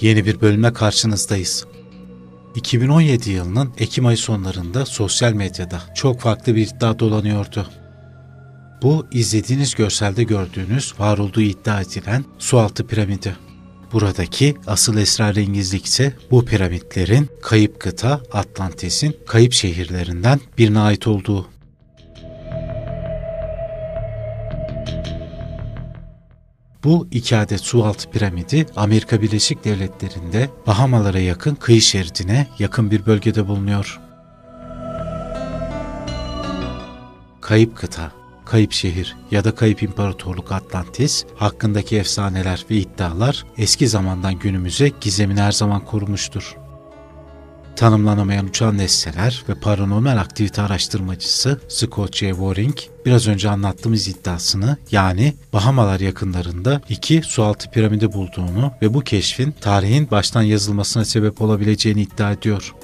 Yeni bir bölümle karşınızdayız. 2017 yılının Ekim ayı sonlarında sosyal medyada çok farklı bir iddia dolanıyordu. Bu izlediğiniz görselde gördüğünüz var olduğu iddia edilen sualtı piramidi. Buradaki asıl esrarengizlik ise bu piramitlerin kayıp kıta Atlantis'in kayıp şehirlerinden birine ait olduğu. Bu iki adet sualtı piramidi Amerika Birleşik Devletleri'nde Bahamalara yakın kıyı şeridine yakın bir bölgede bulunuyor. Kayıp kıta, kayıp şehir ya da kayıp imparatorluk Atlantis hakkındaki efsaneler ve iddialar eski zamandan günümüze gizemini her zaman korumuştur tanımlanamayan uçan nesneler ve paranormal aktivite araştırmacısı Scott J. Waring, biraz önce anlattığımız iddiasını yani Bahamalar yakınlarında iki sualtı piramidi bulduğunu ve bu keşfin tarihin baştan yazılmasına sebep olabileceğini iddia ediyor.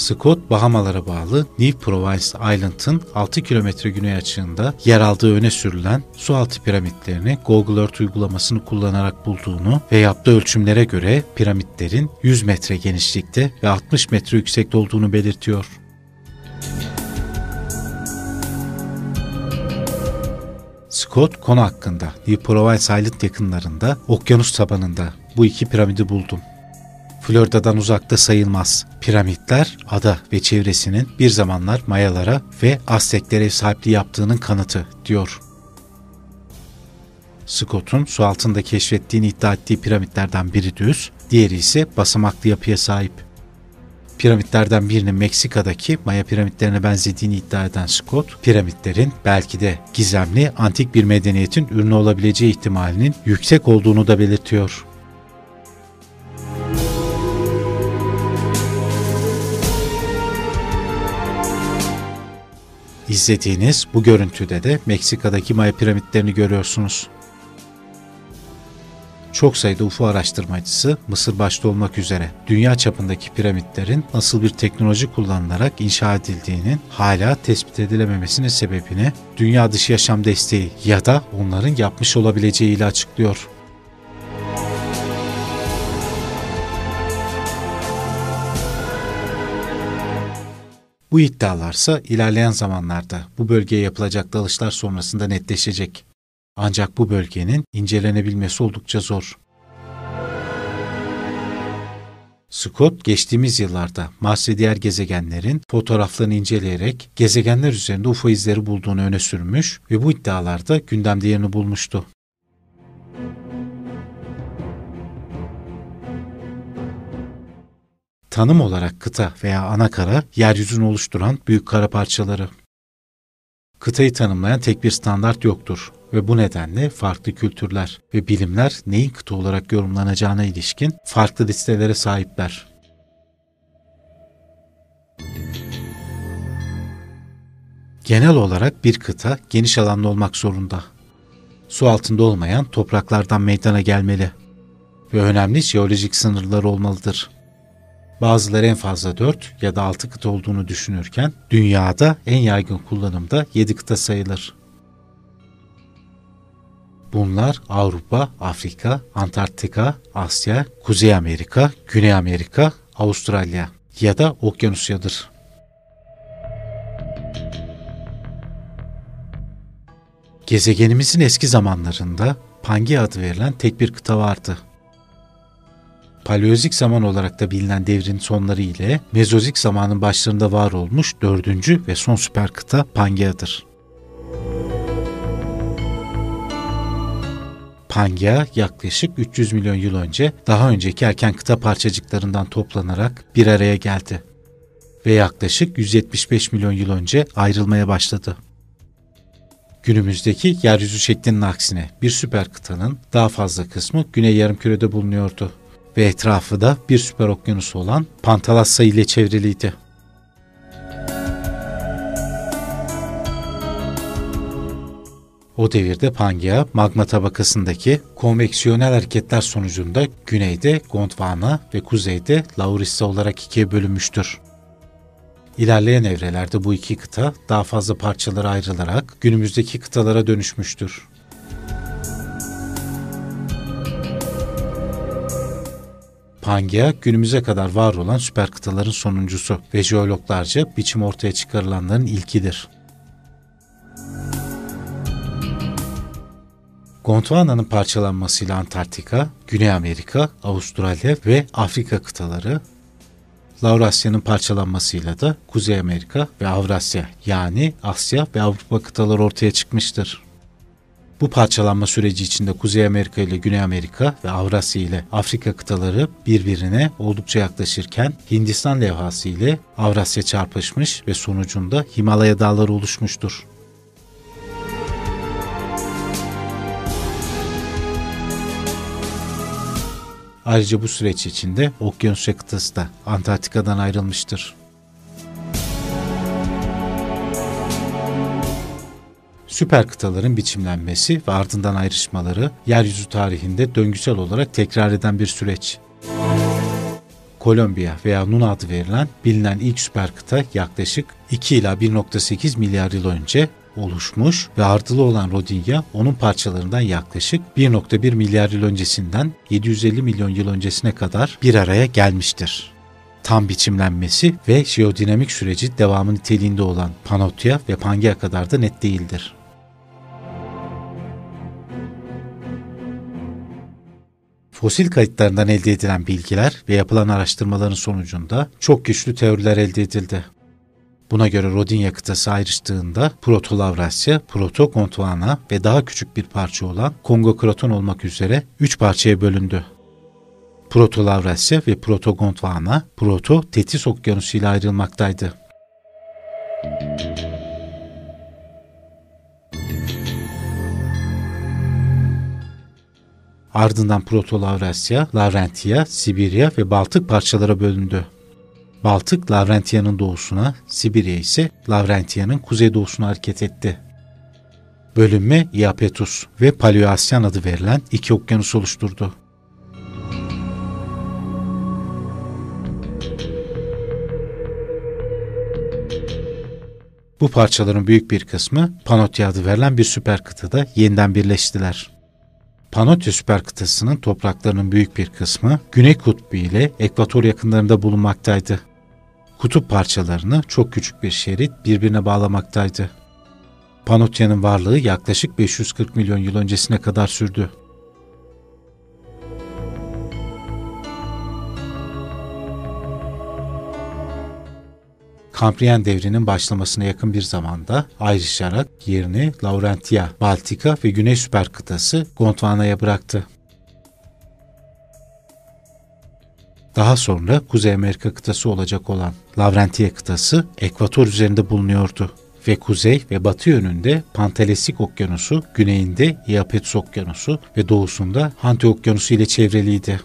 Scott, Bahamalara bağlı New Province Island'ın 6 kilometre güney açığında yer aldığı öne sürülen sualtı piramitlerini Google Earth uygulamasını kullanarak bulduğunu ve yaptığı ölçümlere göre piramitlerin 100 metre genişlikte ve 60 metre yüksekte olduğunu belirtiyor. Scott konu hakkında New Province Island yakınlarında okyanus tabanında bu iki piramidi buldum. Florida'dan uzakta sayılmaz. Piramitler, ada ve çevresinin bir zamanlar Mayalara ve Azteklere ev sahipliği yaptığının kanıtı, diyor. Scott'un su altında keşfettiğini iddia ettiği piramitlerden biri düz, diğeri ise basamaklı yapıya sahip. Piramitlerden birinin Meksika'daki Maya piramitlerine benzediğini iddia eden Scott, piramitlerin belki de gizemli antik bir medeniyetin ürünü olabileceği ihtimalinin yüksek olduğunu da belirtiyor. İzlediğiniz bu görüntüde de Meksika'daki Maya piramitlerini görüyorsunuz. Çok sayıda UFO araştırmacısı Mısır başta olmak üzere dünya çapındaki piramitlerin nasıl bir teknoloji kullanılarak inşa edildiğinin hala tespit edilememesinin sebebini dünya dışı yaşam desteği ya da onların yapmış olabileceğiyle açıklıyor. Bu iddialarsa ilerleyen zamanlarda bu bölgeye yapılacak dalışlar sonrasında netleşecek. Ancak bu bölgenin incelenebilmesi oldukça zor. Scott geçtiğimiz yıllarda Mars ve diğer gezegenlerin fotoğraflarını inceleyerek gezegenler üzerinde UFO izleri bulduğunu öne sürmüş ve bu iddialarda gündemde yerini bulmuştu. Tanım olarak kıta veya ana kara, yeryüzünü oluşturan büyük kara parçaları. Kıtayı tanımlayan tek bir standart yoktur ve bu nedenle farklı kültürler ve bilimler neyin kıta olarak yorumlanacağına ilişkin farklı listelere sahipler. Genel olarak bir kıta geniş alanlı olmak zorunda. Su altında olmayan topraklardan meydana gelmeli ve önemli jeolojik sınırlar olmalıdır. Bazıları en fazla 4 ya da 6 kıta olduğunu düşünürken dünyada en yaygın kullanımda 7 kıta sayılır. Bunlar Avrupa, Afrika, Antarktika, Asya, Kuzey Amerika, Güney Amerika, Avustralya ya da Okyanusya'dır. Gezegenimizin eski zamanlarında Pangea adı verilen tek bir kıta vardı. Paleozik zaman olarak da bilinen devrin sonları ile Mezozik zamanın başlarında var olmuş dördüncü ve son süper kıta Pangea'dır. Pangea yaklaşık 300 milyon yıl önce daha önceki erken kıta parçacıklarından toplanarak bir araya geldi ve yaklaşık 175 milyon yıl önce ayrılmaya başladı. Günümüzdeki yeryüzü şeklinin aksine bir süper kıtanın daha fazla kısmı güney yarımkürede bulunuyordu ve etrafı da bir süper okyanusu olan Pantalassa ile çevriliydi. O devirde Pangea magma tabakasındaki konveksiyonel hareketler sonucunda güneyde Gondwana ve kuzeyde Laurissa olarak ikiye bölünmüştür. İlerleyen evrelerde bu iki kıta daha fazla parçalara ayrılarak günümüzdeki kıtalara dönüşmüştür. Pangea günümüze kadar var olan süper kıtaların sonuncusu ve jeologlarca biçim ortaya çıkarılanların ilkidir. Gondwana'nın parçalanmasıyla Antarktika, Güney Amerika, Avustralya ve Afrika kıtaları, Laurasya'nın parçalanmasıyla da Kuzey Amerika ve Avrasya yani Asya ve Avrupa kıtaları ortaya çıkmıştır. Bu parçalanma süreci içinde Kuzey Amerika ile Güney Amerika ve Avrasya ile Afrika kıtaları birbirine oldukça yaklaşırken Hindistan levhası ile Avrasya çarpışmış ve sonucunda Himalaya dağları oluşmuştur. Ayrıca bu süreç içinde Okyanusya kıtası da Antarktika'dan ayrılmıştır. Süper kıtaların biçimlenmesi ve ardından ayrışmaları yeryüzü tarihinde döngüsel olarak tekrar eden bir süreç. Kolombiya veya Nuna adı verilen bilinen ilk süper kıta yaklaşık 2 ila 1.8 milyar yıl önce oluşmuş ve ardılı olan Rodinya onun parçalarından yaklaşık 1.1 milyar yıl öncesinden 750 milyon yıl öncesine kadar bir araya gelmiştir. Tam biçimlenmesi ve jeodinamik süreci devamı niteliğinde olan Panotya ve Pangea kadar da net değildir. Fosil kayıtlarından elde edilen bilgiler ve yapılan araştırmaların sonucunda çok güçlü teoriler elde edildi. Buna göre Rodinya kıtası ayrıştığında Proto-Lavrasya, Proto-Gondwana ve daha küçük bir parça olan Kongo-Kraton olmak üzere üç parçaya bölündü. Proto-Lavrasya ve Proto-Gondwana, Proto-Tetis Okyanusu ile ayrılmaktaydı. Ardından Proto-Lavrasya, Lavrentiya, Sibirya ve Baltık parçalara bölündü. Baltık Lavrentia'nın doğusuna, Sibirya ise Lavrentia'nın kuzeydoğusuna hareket etti. Bölünme Iapetus ve Paleoasyan adı verilen iki okyanus oluşturdu. Bu parçaların büyük bir kısmı Panotya adı verilen bir süper kıtada yeniden birleştiler. Panotya süper kıtasının topraklarının büyük bir kısmı Güney Kutbu ile Ekvator yakınlarında bulunmaktaydı kutup parçalarını çok küçük bir şerit birbirine bağlamaktaydı. Panotya'nın varlığı yaklaşık 540 milyon yıl öncesine kadar sürdü. Kambriyen devrinin başlamasına yakın bir zamanda ayrışarak yerini Laurentia, Baltika ve Güney Süper Kıtası Gondwana'ya bıraktı. Daha sonra Kuzey Amerika kıtası olacak olan Lavrentiye kıtası ekvator üzerinde bulunuyordu ve kuzey ve batı yönünde Pantelesik Okyanusu, güneyinde Iapetus Okyanusu ve doğusunda Hanti Okyanusu ile çevreliydi.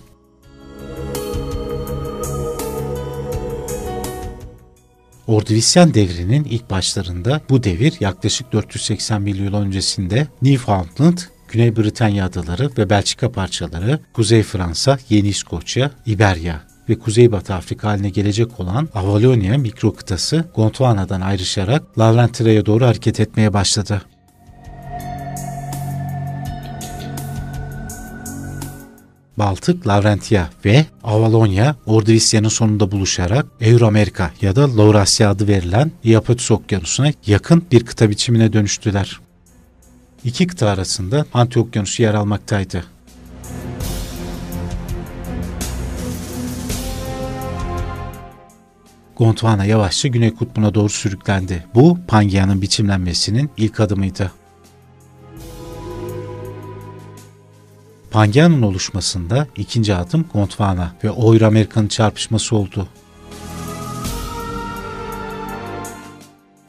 Ordovisyen devrinin ilk başlarında bu devir yaklaşık 480 bin yıl öncesinde Newfoundland Güney Britanya adaları ve Belçika parçaları, Kuzey Fransa, Yeni İskoçya, İberya ve Kuzeybatı Afrika haline gelecek olan Avalonia mikro kıtası Gondwana'dan ayrışarak Lavrentire'ye doğru hareket etmeye başladı. Baltık, Lavrentia ve Avalonya, Ordovisya'nın sonunda buluşarak Euramerika ya da Laurasya adı verilen Iapetus Okyanusu'na yakın bir kıta biçimine dönüştüler iki kıta arasında Anti yer almaktaydı. Gondwana yavaşça Güney Kutbu'na doğru sürüklendi. Bu Pangea'nın biçimlenmesinin ilk adımıydı. Pangea'nın oluşmasında ikinci adım Gondwana ve Oyra-Amerika'nın çarpışması oldu.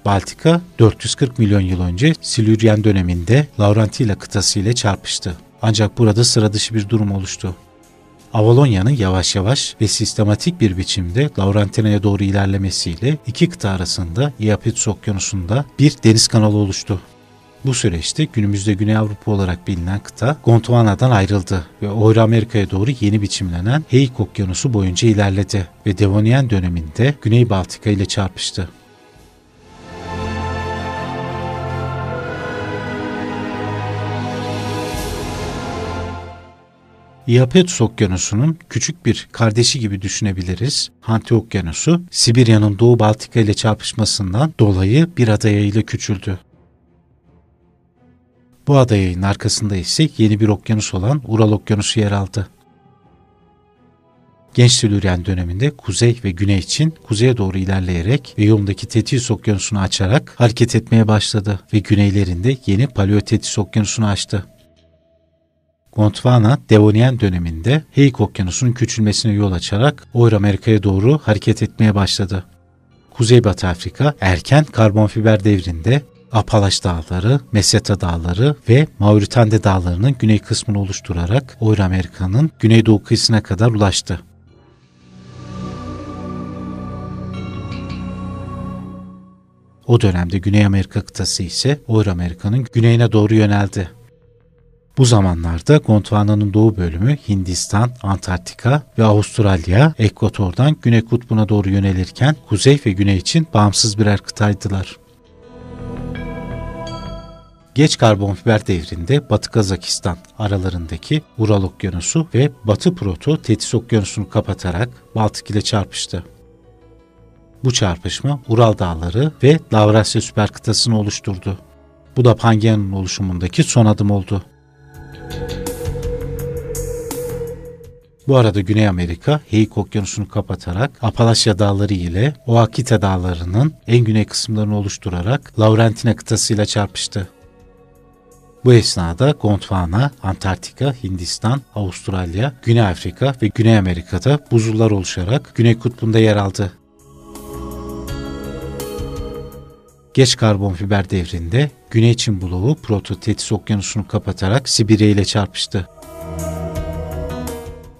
Baltika 440 milyon yıl önce Silüryen döneminde Laurentila kıtası ile çarpıştı. Ancak burada sıra dışı bir durum oluştu. Avalonya'nın yavaş yavaş ve sistematik bir biçimde Laurentina'ya doğru ilerlemesiyle iki kıta arasında Iapetus Okyanusu'nda bir deniz kanalı oluştu. Bu süreçte günümüzde Güney Avrupa olarak bilinen kıta Gondwana'dan ayrıldı ve Orta Amerika'ya doğru yeni biçimlenen Heyik Okyanusu boyunca ilerledi ve Devonian döneminde Güney Baltika ile çarpıştı. Iapetus Okyanusu'nun küçük bir kardeşi gibi düşünebiliriz. Hante Okyanusu, Sibirya'nın Doğu Baltika ile çarpışmasından dolayı bir adaya ile küçüldü. Bu adayın arkasında ise yeni bir okyanus olan Ural Okyanusu yer aldı. Genç Silüryen döneminde kuzey ve güney için kuzeye doğru ilerleyerek ve yolundaki Tethys Okyanusu'nu açarak hareket etmeye başladı ve güneylerinde yeni Paleotetis Okyanusu'nu açtı. Gondwana, Devonian döneminde Heyik Okyanusu'nun küçülmesine yol açarak Oyra-Amerika'ya doğru hareket etmeye başladı. Kuzeybatı Afrika erken karbon fiber devrinde Apalaş Dağları, Meseta Dağları ve Mauritania Dağları'nın güney kısmını oluşturarak Oyra Amerika'nın güneydoğu kıyısına kadar ulaştı. O dönemde Güney Amerika kıtası ise Oyra Amerika'nın güneyine doğru yöneldi. Bu zamanlarda Gondwana'nın doğu bölümü Hindistan, Antarktika ve Avustralya, Ekvator'dan Güney Kutbu'na doğru yönelirken kuzey ve güney için bağımsız birer kıtaydılar. Geç karbon fiber devrinde Batı Kazakistan aralarındaki Ural Okyanusu ve Batı Proto Tetis Okyanusu'nu kapatarak Baltık ile çarpıştı. Bu çarpışma Ural Dağları ve Lavrasya süperkıtasını oluşturdu. Bu da Pangea'nın oluşumundaki son adım oldu. Bu arada Güney Amerika, Heyik Okyanusu'nu kapatarak Apalasya Dağları ile Oakhita Dağları'nın en güney kısımlarını oluşturarak Laurentina kıtasıyla çarpıştı. Bu esnada Gondwana, Antarktika, Hindistan, Avustralya, Güney Afrika ve Güney Amerika'da buzullar oluşarak Güney Kutbu'nda yer aldı. Geç karbon fiber devrinde Güney Çin bloğu Prototetis Okyanusu'nu kapatarak Sibirya ile çarpıştı.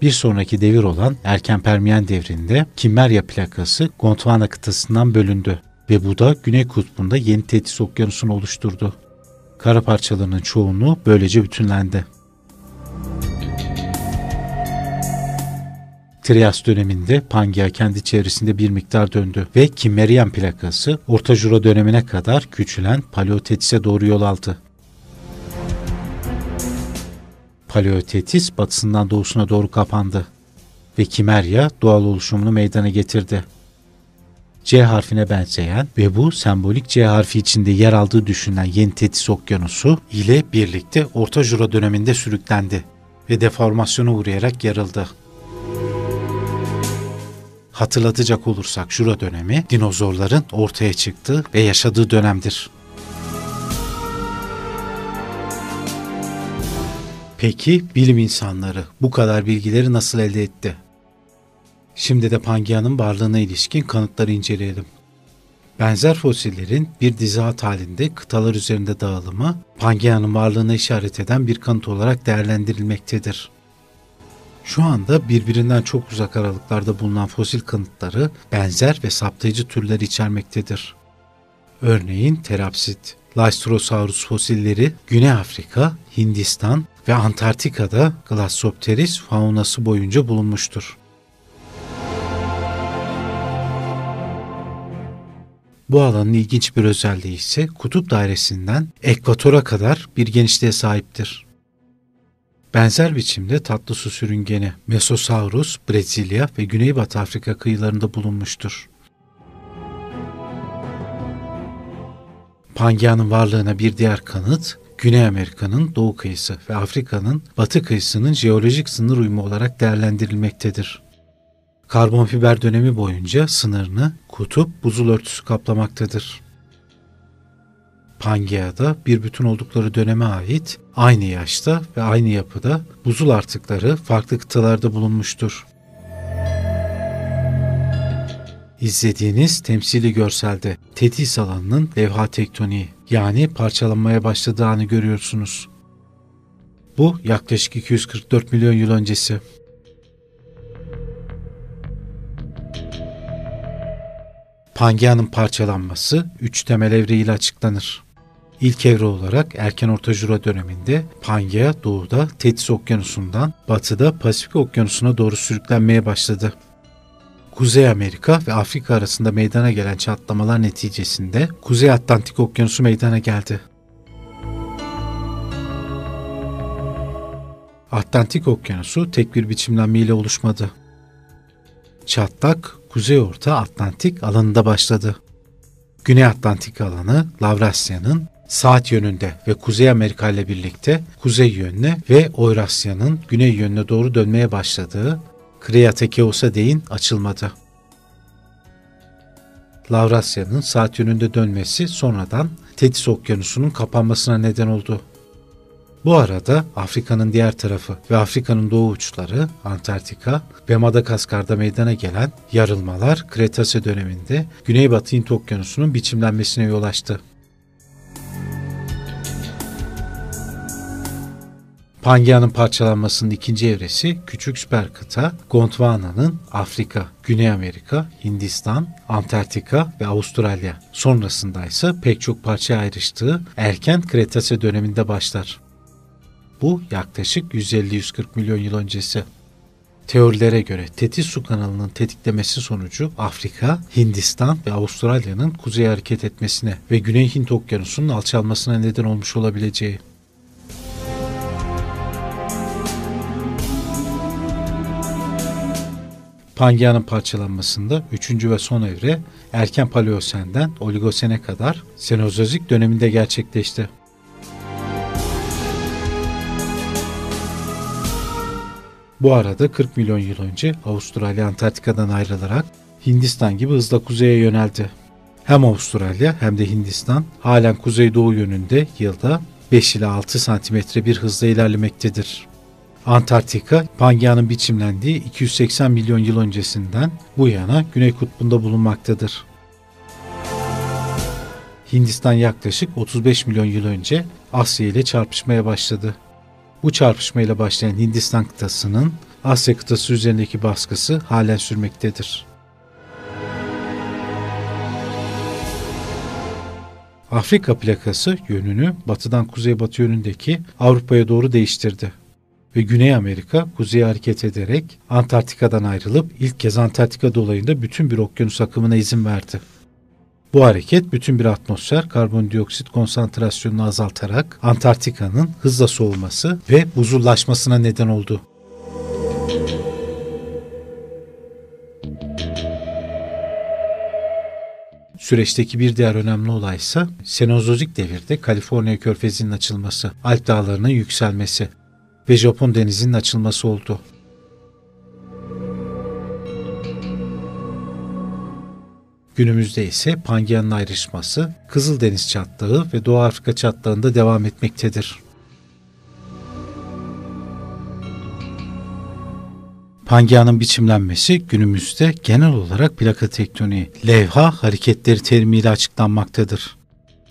Bir sonraki devir olan erken Permiyen devrinde Kimmerya plakası Gondwana kıtasından bölündü ve bu da Güney Kutbu'nda yeni Tetis Okyanusu'nu oluşturdu. Kara parçalarının çoğunluğu böylece bütünlendi. Trias döneminde Pangea kendi çevresinde bir miktar döndü ve Kimmerian plakası Orta Jura dönemine kadar küçülen Paleotetis'e doğru yol aldı. Paleotetis batısından doğusuna doğru kapandı ve Kimerya doğal oluşumunu meydana getirdi. C harfine benzeyen ve bu sembolik C harfi içinde yer aldığı düşünülen Yeni Tetis Okyanusu ile birlikte Orta Jura döneminde sürüklendi ve deformasyona uğrayarak yarıldı. Hatırlatacak olursak Jura dönemi dinozorların ortaya çıktığı ve yaşadığı dönemdir. Peki bilim insanları bu kadar bilgileri nasıl elde etti? Şimdi de Pangea'nın varlığına ilişkin kanıtları inceleyelim. Benzer fosillerin bir dizi hat halinde kıtalar üzerinde dağılımı Pangea'nın varlığına işaret eden bir kanıt olarak değerlendirilmektedir. Şu anda birbirinden çok uzak aralıklarda bulunan fosil kanıtları benzer ve saptayıcı türler içermektedir. Örneğin terapsit, Lystrosaurus fosilleri Güney Afrika, Hindistan ve Antarktika'da Glassopteris faunası boyunca bulunmuştur. Bu alanın ilginç bir özelliği ise kutup dairesinden ekvatora kadar bir genişliğe sahiptir. Benzer biçimde tatlı su sürüngeni Mesosaurus, Brezilya ve Güneybatı Afrika kıyılarında bulunmuştur. Pangea'nın varlığına bir diğer kanıt, Güney Amerika'nın doğu kıyısı ve Afrika'nın batı kıyısının jeolojik sınır uyumu olarak değerlendirilmektedir. Karbon fiber dönemi boyunca sınırını kutup buzul örtüsü kaplamaktadır. Pangea'da bir bütün oldukları döneme ait aynı yaşta ve aynı yapıda buzul artıkları farklı kıtalarda bulunmuştur. İzlediğiniz temsili görselde Tetis alanının levha tektoniği yani parçalanmaya başladığı anı görüyorsunuz. Bu yaklaşık 244 milyon yıl öncesi. Pangea'nın parçalanması üç temel evreyle açıklanır. İlk evre olarak erken Orta Jura döneminde Pangea doğuda Tetis Okyanusu'ndan batıda Pasifik Okyanusu'na doğru sürüklenmeye başladı. Kuzey Amerika ve Afrika arasında meydana gelen çatlamalar neticesinde Kuzey Atlantik Okyanusu meydana geldi. Atlantik Okyanusu tek bir biçimlenmeyle oluşmadı. Çatlak Kuzey Orta Atlantik alanında başladı. Güney Atlantik alanı Lavrasya'nın saat yönünde ve Kuzey Amerika ile birlikte kuzey yönüne ve Eurasya'nın güney yönüne doğru dönmeye başladığı Kriyatekeos'a değin açılmadı. Lavrasya'nın saat yönünde dönmesi sonradan Tetis Okyanusu'nun kapanmasına neden oldu. Bu arada Afrika'nın diğer tarafı ve Afrika'nın doğu uçları Antarktika ve Madagaskar'da meydana gelen yarılmalar Kretase döneminde Güneybatı Hint Okyanusu'nun biçimlenmesine yol açtı. Pangea'nın parçalanmasının ikinci evresi küçük süper kıta Gondwana'nın Afrika, Güney Amerika, Hindistan, Antarktika ve Avustralya sonrasında ise pek çok parçaya ayrıştığı erken Kretase döneminde başlar. Bu yaklaşık 150-140 milyon yıl öncesi. Teorilere göre Tetis Su kanalının tetiklemesi sonucu Afrika, Hindistan ve Avustralya'nın kuzeye hareket etmesine ve Güney Hint Okyanusu'nun alçalmasına neden olmuş olabileceği. Pangea'nın parçalanmasında 3. ve son evre erken Paleosen'den Oligosene kadar Senozozik döneminde gerçekleşti. Bu arada 40 milyon yıl önce Avustralya Antarktika'dan ayrılarak Hindistan gibi hızla kuzeye yöneldi. Hem Avustralya hem de Hindistan halen kuzeydoğu yönünde yılda 5 ila 6 santimetre bir hızla ilerlemektedir. Antarktika, Pangea'nın biçimlendiği 280 milyon yıl öncesinden bu yana Güney Kutbu'nda bulunmaktadır. Hindistan yaklaşık 35 milyon yıl önce Asya ile çarpışmaya başladı. Bu çarpışmayla başlayan Hindistan kıtasının Asya kıtası üzerindeki baskısı halen sürmektedir. Afrika plakası yönünü batıdan kuzeybatı yönündeki Avrupa'ya doğru değiştirdi ve Güney Amerika kuzeye hareket ederek Antarktika'dan ayrılıp ilk kez Antarktika dolayında bütün bir okyanus akımına izin verdi. Bu hareket bütün bir atmosfer karbondioksit konsantrasyonunu azaltarak Antarktika'nın hızla soğuması ve buzullaşmasına neden oldu. Süreçteki bir diğer önemli olay ise Senozozik devirde Kaliforniya körfezinin açılması, Alp dağlarının yükselmesi ve Japon denizinin açılması oldu. Günümüzde ise Pangea'nın ayrışması Kızıldeniz çatlağı ve Doğu Afrika çatlağında devam etmektedir. Pangea'nın biçimlenmesi günümüzde genel olarak plaka tektoniği, levha hareketleri terimiyle açıklanmaktadır.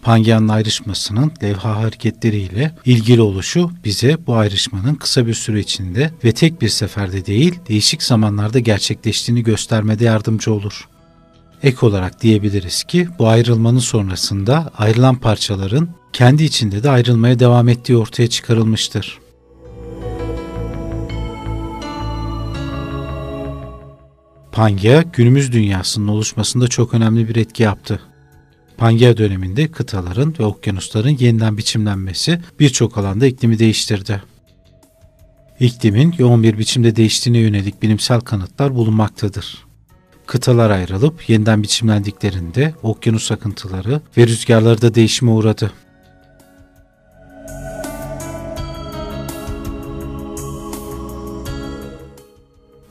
Pangea'nın ayrışmasının levha hareketleriyle ilgili oluşu bize bu ayrışmanın kısa bir süre içinde ve tek bir seferde değil değişik zamanlarda gerçekleştiğini göstermede yardımcı olur. Ek olarak diyebiliriz ki bu ayrılmanın sonrasında ayrılan parçaların kendi içinde de ayrılmaya devam ettiği ortaya çıkarılmıştır. Pangea günümüz dünyasının oluşmasında çok önemli bir etki yaptı. Pangea döneminde kıtaların ve okyanusların yeniden biçimlenmesi birçok alanda iklimi değiştirdi. İklimin yoğun bir biçimde değiştiğine yönelik bilimsel kanıtlar bulunmaktadır. Kıtalar ayrılıp yeniden biçimlendiklerinde okyanus akıntıları ve rüzgarları da değişime uğradı.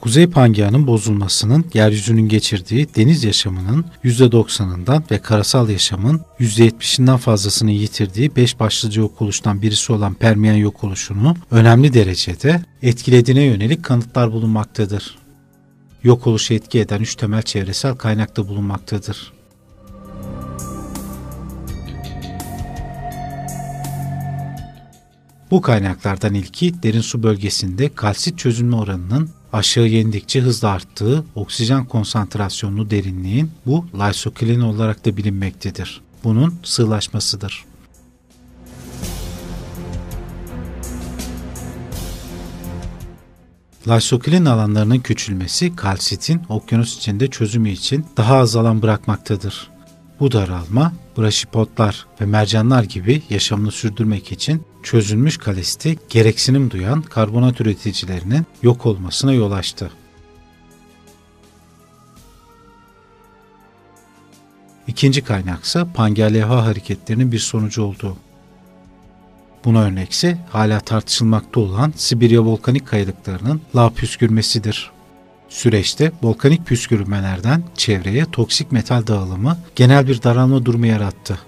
Kuzey Pangea'nın bozulmasının yeryüzünün geçirdiği deniz yaşamının %90'ından ve karasal yaşamın %70'inden fazlasını yitirdiği beş başlıca yok oluştan birisi olan Permiyen yok oluşunu önemli derecede etkilediğine yönelik kanıtlar bulunmaktadır. Yok oluşu etki eden üç temel çevresel kaynak da bulunmaktadır. Bu kaynaklardan ilki derin su bölgesinde kalsit çözünme oranının aşağı indikçe hızla arttığı oksijen konsantrasyonlu derinliğin bu lysoklin olarak da bilinmektedir. Bunun sığlaşmasıdır. Lysoklin alanlarının küçülmesi kalsitin okyanus içinde çözümü için daha az alan bırakmaktadır. Bu daralma braşipotlar ve mercanlar gibi yaşamını sürdürmek için çözülmüş kalesti gereksinim duyan karbonat üreticilerinin yok olmasına yol açtı. İkinci kaynaksa pangelevha hareketlerinin bir sonucu olduğu. Buna örnekse hala tartışılmakta olan Sibirya volkanik kayalıklarının lav püskürmesidir. Süreçte volkanik püskürmelerden çevreye toksik metal dağılımı genel bir daralma durumu yarattı.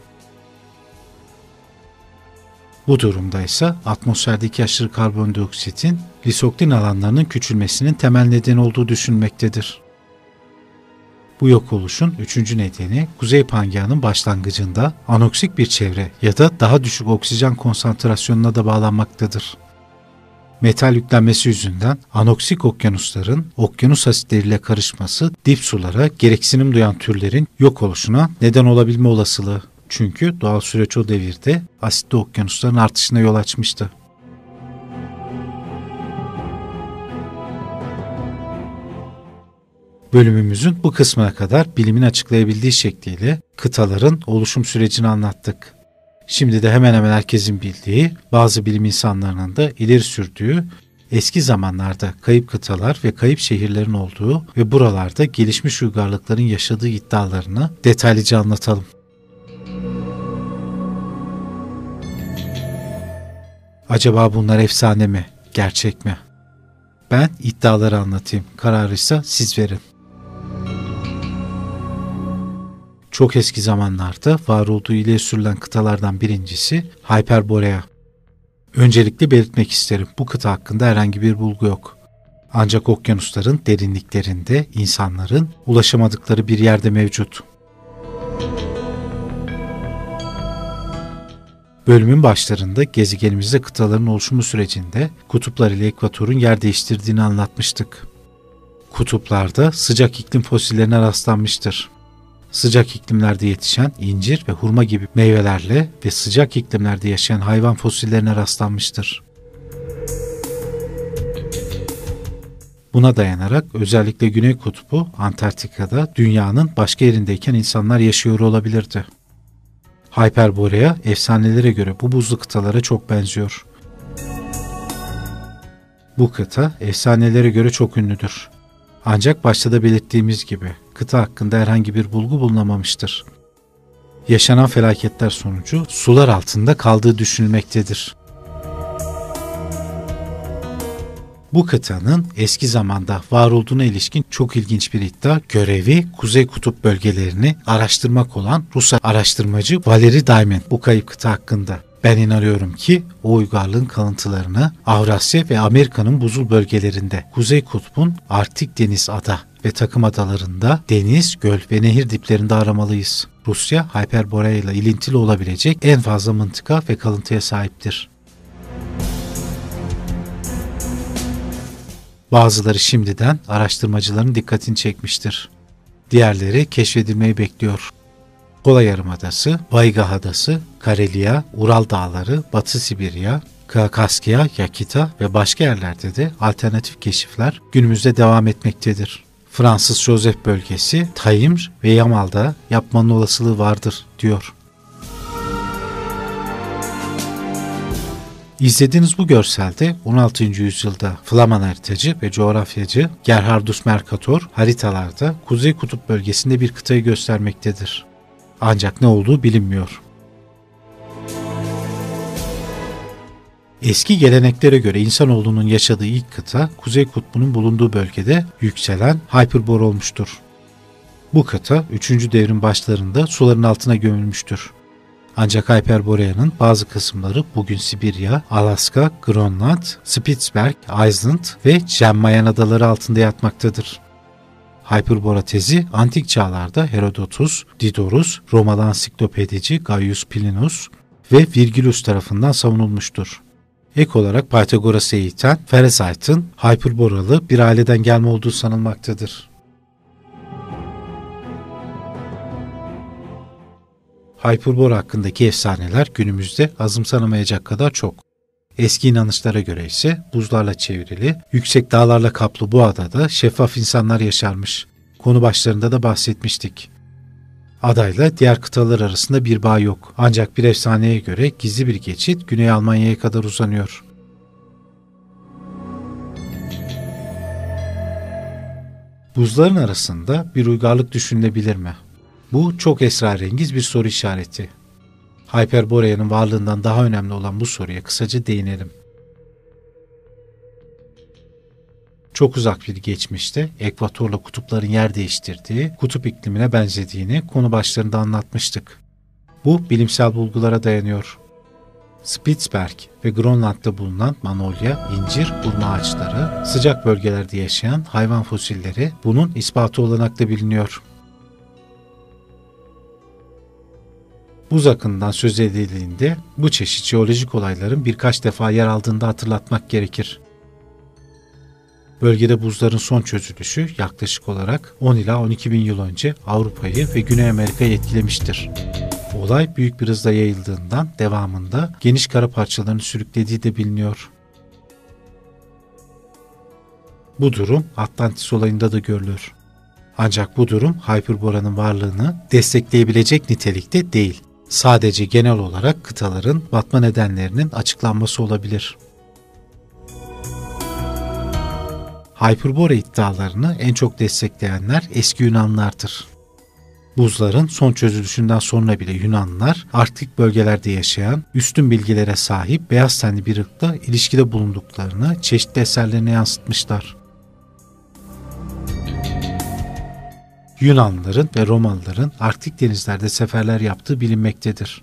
Bu durumda ise atmosferdeki aşırı karbondioksitin lisoklin alanlarının küçülmesinin temel nedeni olduğu düşünülmektedir. Bu yok oluşun üçüncü nedeni Kuzey Pangea'nın başlangıcında anoksik bir çevre ya da daha düşük oksijen konsantrasyonuna da bağlanmaktadır. Metal yüklenmesi yüzünden anoksik okyanusların okyanus asitleriyle karışması dip sulara gereksinim duyan türlerin yok oluşuna neden olabilme olasılığı. Çünkü doğal süreç o devirde asitli okyanusların artışına yol açmıştı. Bölümümüzün bu kısmına kadar bilimin açıklayabildiği şekliyle kıtaların oluşum sürecini anlattık. Şimdi de hemen hemen herkesin bildiği, bazı bilim insanlarının da ileri sürdüğü eski zamanlarda kayıp kıtalar ve kayıp şehirlerin olduğu ve buralarda gelişmiş uygarlıkların yaşadığı iddialarını detaylıca anlatalım. Acaba bunlar efsane mi, gerçek mi? Ben iddiaları anlatayım. Kararı ise siz verin. Çok eski zamanlarda var olduğu ileri sürülen kıtalardan birincisi Hyperborea. Öncelikle belirtmek isterim bu kıta hakkında herhangi bir bulgu yok. Ancak okyanusların derinliklerinde insanların ulaşamadıkları bir yerde mevcut. Bölümün başlarında gezegenimizde kıtaların oluşumu sürecinde kutuplar ile ekvatorun yer değiştirdiğini anlatmıştık. Kutuplarda sıcak iklim fosillerine rastlanmıştır sıcak iklimlerde yetişen incir ve hurma gibi meyvelerle ve sıcak iklimlerde yaşayan hayvan fosillerine rastlanmıştır. Buna dayanarak özellikle Güney Kutbu, Antarktika'da dünyanın başka yerindeyken insanlar yaşıyor olabilirdi. Hyperborea efsanelere göre bu buzlu kıtalara çok benziyor. Bu kıta efsanelere göre çok ünlüdür. Ancak başta da belirttiğimiz gibi kıta hakkında herhangi bir bulgu bulunamamıştır. Yaşanan felaketler sonucu sular altında kaldığı düşünülmektedir. Bu kıtanın eski zamanda var olduğuna ilişkin çok ilginç bir iddia görevi Kuzey Kutup bölgelerini araştırmak olan Rus araştırmacı Valeri Daimen bu kayıp kıta hakkında. Ben inanıyorum ki o uygarlığın kalıntılarını Avrasya ve Amerika'nın buzul bölgelerinde Kuzey Kutbun Arktik Deniz Ada ve takım adalarında deniz, göl ve nehir diplerinde aramalıyız. Rusya, Hyperborea ile ilintili olabilecek en fazla mıntıka ve kalıntıya sahiptir. Bazıları şimdiden araştırmacıların dikkatini çekmiştir. Diğerleri keşfedilmeyi bekliyor. Kola Yarımadası, Vaygah Adası, Karelia, Ural Dağları, Batı Sibirya, Kakaskya, Yakita ve başka yerlerde de alternatif keşifler günümüzde devam etmektedir. Fransız Joseph bölgesi Taimr ve Yamal'da yapmanın olasılığı vardır diyor. İzlediğiniz bu görselde 16. yüzyılda Flaman haritacı ve coğrafyacı Gerhardus Mercator haritalarda Kuzey Kutup bölgesinde bir kıtayı göstermektedir. Ancak ne olduğu bilinmiyor. Eski geleneklere göre insanoğlunun yaşadığı ilk kıta Kuzey Kutbu'nun bulunduğu bölgede yükselen Hyperbor olmuştur. Bu kıta 3. devrin başlarında suların altına gömülmüştür. Ancak Hyperborea'nın bazı kısımları bugün Sibirya, Alaska, Grönland, Spitsberg, Iceland ve Gemmayan adaları altında yatmaktadır. Hyperbora tezi antik çağlarda Herodotus, Didorus, Romalı ansiklopedici Gaius Plinus ve Virgilius tarafından savunulmuştur. Ek olarak Pythagoras'ı eğiten Ferezite'ın Hyperboralı bir aileden gelme olduğu sanılmaktadır. Hyperbora hakkındaki efsaneler günümüzde azımsanamayacak kadar çok. Eski inanışlara göre ise buzlarla çevrili, yüksek dağlarla kaplı bu adada şeffaf insanlar yaşarmış. Konu başlarında da bahsetmiştik. Adayla diğer kıtalar arasında bir bağ yok. Ancak bir efsaneye göre gizli bir geçit Güney Almanya'ya kadar uzanıyor. Buzların arasında bir uygarlık düşünülebilir mi? Bu çok esrarengiz bir soru işareti. Hyperborea'nın varlığından daha önemli olan bu soruya kısaca değinelim. Çok uzak bir geçmişte ekvatorla kutupların yer değiştirdiği, kutup iklimine benzediğini konu başlarında anlatmıştık. Bu bilimsel bulgulara dayanıyor. Spitzberg ve Grönland'da bulunan manolya, incir, burma ağaçları, sıcak bölgelerde yaşayan hayvan fosilleri bunun ispatı olanakla biliniyor. Buz akından söz edildiğinde bu çeşit jeolojik olayların birkaç defa yer aldığında hatırlatmak gerekir. Bölgede buzların son çözülüşü yaklaşık olarak 10 ila 12 bin yıl önce Avrupa'yı ve Güney Amerika'yı etkilemiştir. Olay büyük bir hızla yayıldığından devamında geniş kara parçalarını sürüklediği de biliniyor. Bu durum Atlantis olayında da görülür. Ancak bu durum Hyperbora'nın varlığını destekleyebilecek nitelikte değil. Sadece genel olarak kıtaların batma nedenlerinin açıklanması olabilir. Hyperbora iddialarını en çok destekleyenler eski Yunanlardır. Buzların son çözülüşünden sonra bile Yunanlılar Arktik bölgelerde yaşayan üstün bilgilere sahip beyaz tenli bir ırkla ilişkide bulunduklarını çeşitli eserlerine yansıtmışlar. Yunanlıların ve Romalıların Arktik denizlerde seferler yaptığı bilinmektedir.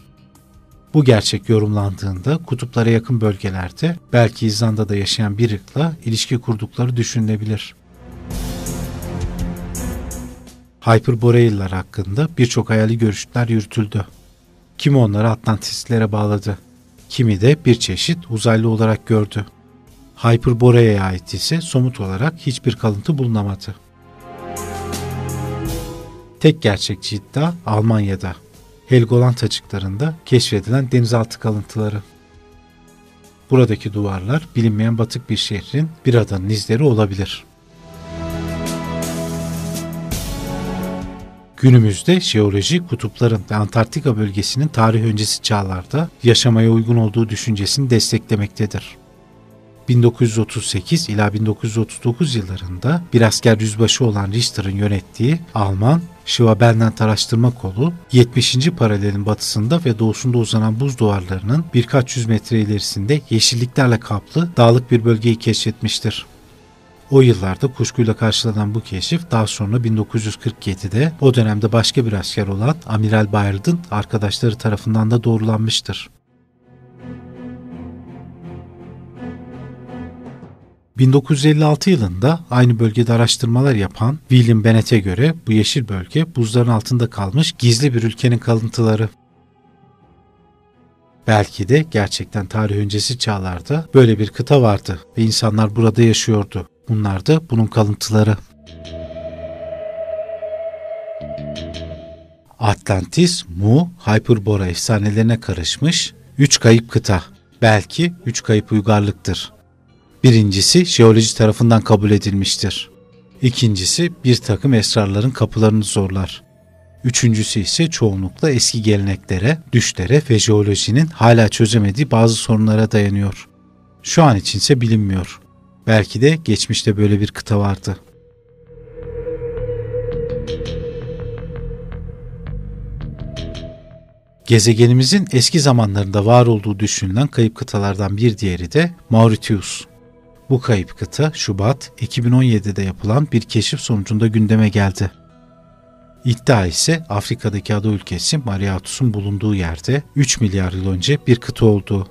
Bu gerçek yorumlandığında kutuplara yakın bölgelerde belki İzlanda'da yaşayan bir ırkla ilişki kurdukları düşünülebilir. Hyperborealılar hakkında birçok hayali görüşler yürütüldü. Kimi onları Atlantislere bağladı, kimi de bir çeşit uzaylı olarak gördü. Hyperborea'ya ait ise somut olarak hiçbir kalıntı bulunamadı. Tek gerçekçi iddia Almanya'da. Helgoland açıklarında keşfedilen denizaltı kalıntıları. Buradaki duvarlar bilinmeyen batık bir şehrin bir adanın izleri olabilir. Günümüzde jeoloji kutupların ve Antarktika bölgesinin tarih öncesi çağlarda yaşamaya uygun olduğu düşüncesini desteklemektedir. 1938 ila 1939 yıllarında bir asker yüzbaşı olan Richter'ın yönettiği Alman Schwabenland araştırma kolu 70. paralelin batısında ve doğusunda uzanan buz duvarlarının birkaç yüz metre ilerisinde yeşilliklerle kaplı dağlık bir bölgeyi keşfetmiştir. O yıllarda kuşkuyla karşılanan bu keşif daha sonra 1947'de o dönemde başka bir asker olan Amiral Bayard'ın arkadaşları tarafından da doğrulanmıştır. 1956 yılında aynı bölgede araştırmalar yapan William Bennett'e göre bu yeşil bölge buzların altında kalmış gizli bir ülkenin kalıntıları. Belki de gerçekten tarih öncesi çağlarda böyle bir kıta vardı ve insanlar burada yaşıyordu. Bunlar da bunun kalıntıları. Atlantis, Mu, Hyperbora efsanelerine karışmış üç kayıp kıta. Belki üç kayıp uygarlıktır. Birincisi jeoloji tarafından kabul edilmiştir. İkincisi bir takım esrarların kapılarını zorlar. Üçüncüsü ise çoğunlukla eski geleneklere, düşlere ve jeolojinin hala çözemediği bazı sorunlara dayanıyor. Şu an içinse bilinmiyor. Belki de geçmişte böyle bir kıta vardı. Gezegenimizin eski zamanlarında var olduğu düşünülen kayıp kıtalardan bir diğeri de Mauritius. Bu kayıp kıta Şubat 2017'de yapılan bir keşif sonucunda gündeme geldi. İddia ise Afrika'daki ada ülkesi Mauritius'un bulunduğu yerde 3 milyar yıl önce bir kıta olduğu.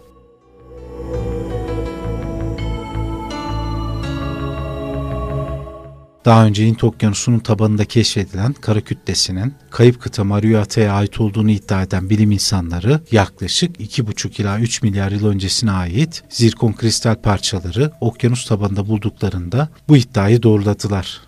Daha önce Hint Okyanusu'nun tabanında keşfedilen kara kütlesinin kayıp kıta Mariuata'ya ait olduğunu iddia eden bilim insanları yaklaşık 2,5 ila 3 milyar yıl öncesine ait zirkon kristal parçaları okyanus tabanında bulduklarında bu iddiayı doğruladılar.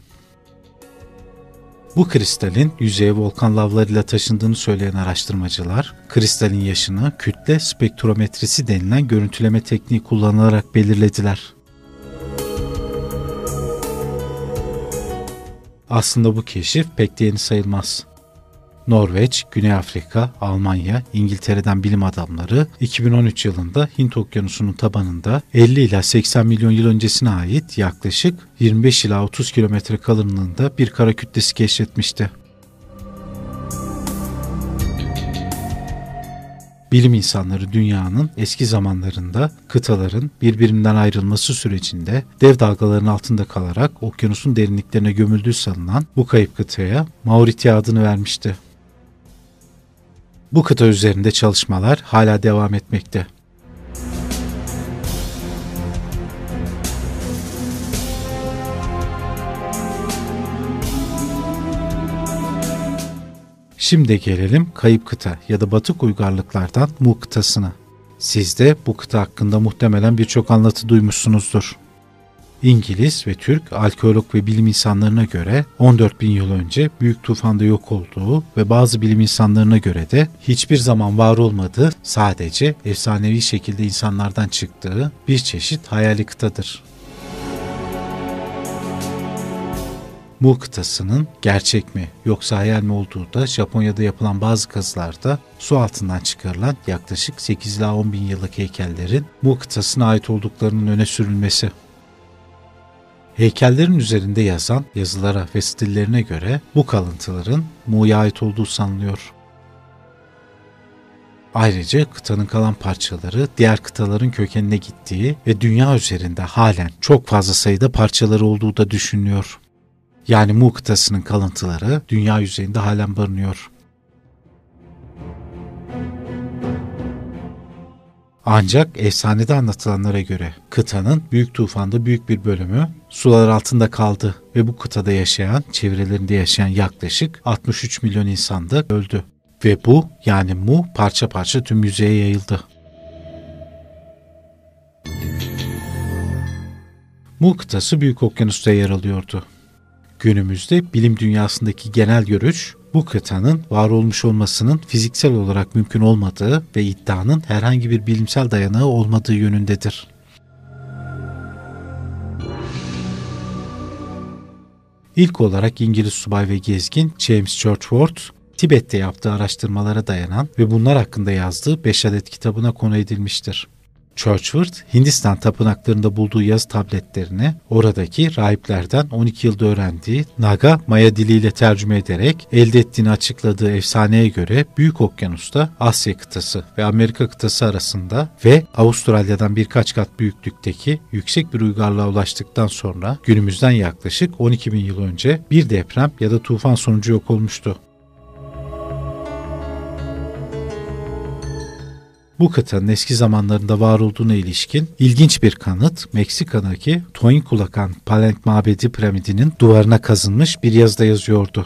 Bu kristalin yüzeye volkan lavlarıyla taşındığını söyleyen araştırmacılar, kristalin yaşını kütle spektrometrisi denilen görüntüleme tekniği kullanılarak belirlediler. Aslında bu keşif pek de yeni sayılmaz. Norveç, Güney Afrika, Almanya, İngiltere'den bilim adamları 2013 yılında Hint Okyanusu'nun tabanında 50 ila 80 milyon yıl öncesine ait yaklaşık 25 ila 30 kilometre kalınlığında bir kara kütlesi keşfetmişti. Bilim insanları dünyanın eski zamanlarında kıtaların birbirinden ayrılması sürecinde dev dalgaların altında kalarak okyanusun derinliklerine gömüldüğü sanılan bu kayıp kıtaya Mauritia adını vermişti. Bu kıta üzerinde çalışmalar hala devam etmekte. Şimdi gelelim kayıp kıta ya da batık uygarlıklardan Mu kıtasına. Siz de bu kıta hakkında muhtemelen birçok anlatı duymuşsunuzdur. İngiliz ve Türk arkeolog ve bilim insanlarına göre 14 bin yıl önce büyük tufanda yok olduğu ve bazı bilim insanlarına göre de hiçbir zaman var olmadığı sadece efsanevi şekilde insanlardan çıktığı bir çeşit hayali kıtadır. Mu kıtasının gerçek mi yoksa hayal mi olduğu da Japonya'da yapılan bazı kazılarda su altından çıkarılan yaklaşık 8 ila 10 bin yıllık heykellerin Mu kıtasına ait olduklarının öne sürülmesi. Heykellerin üzerinde yazan yazılara ve stillerine göre bu kalıntıların Mu'ya ait olduğu sanılıyor. Ayrıca kıtanın kalan parçaları diğer kıtaların kökenine gittiği ve dünya üzerinde halen çok fazla sayıda parçaları olduğu da düşünülüyor. Yani Mu kıtasının kalıntıları dünya yüzeyinde halen barınıyor. Ancak efsanede anlatılanlara göre kıtanın büyük tufanda büyük bir bölümü sular altında kaldı ve bu kıtada yaşayan, çevrelerinde yaşayan yaklaşık 63 milyon insan da öldü. Ve bu yani Mu parça parça tüm yüzeye yayıldı. Mu kıtası Büyük Okyanus'ta yer alıyordu. Günümüzde bilim dünyasındaki genel görüş bu kıtanın var olmuş olmasının fiziksel olarak mümkün olmadığı ve iddianın herhangi bir bilimsel dayanağı olmadığı yönündedir. İlk olarak İngiliz subay ve gezgin James Churchward, Tibet'te yaptığı araştırmalara dayanan ve bunlar hakkında yazdığı 5 adet kitabına konu edilmiştir. Churchward, Hindistan tapınaklarında bulduğu yazı tabletlerini oradaki rahiplerden 12 yılda öğrendiği Naga Maya diliyle tercüme ederek elde ettiğini açıkladığı efsaneye göre Büyük Okyanus'ta Asya kıtası ve Amerika kıtası arasında ve Avustralya'dan birkaç kat büyüklükteki yüksek bir uygarlığa ulaştıktan sonra günümüzden yaklaşık 12 bin yıl önce bir deprem ya da tufan sonucu yok olmuştu. Bu kıtanın eski zamanlarında var olduğuna ilişkin ilginç bir kanıt Meksika'daki Toinkulakan Palenk Mabedi piramidinin duvarına kazınmış bir yazıda yazıyordu.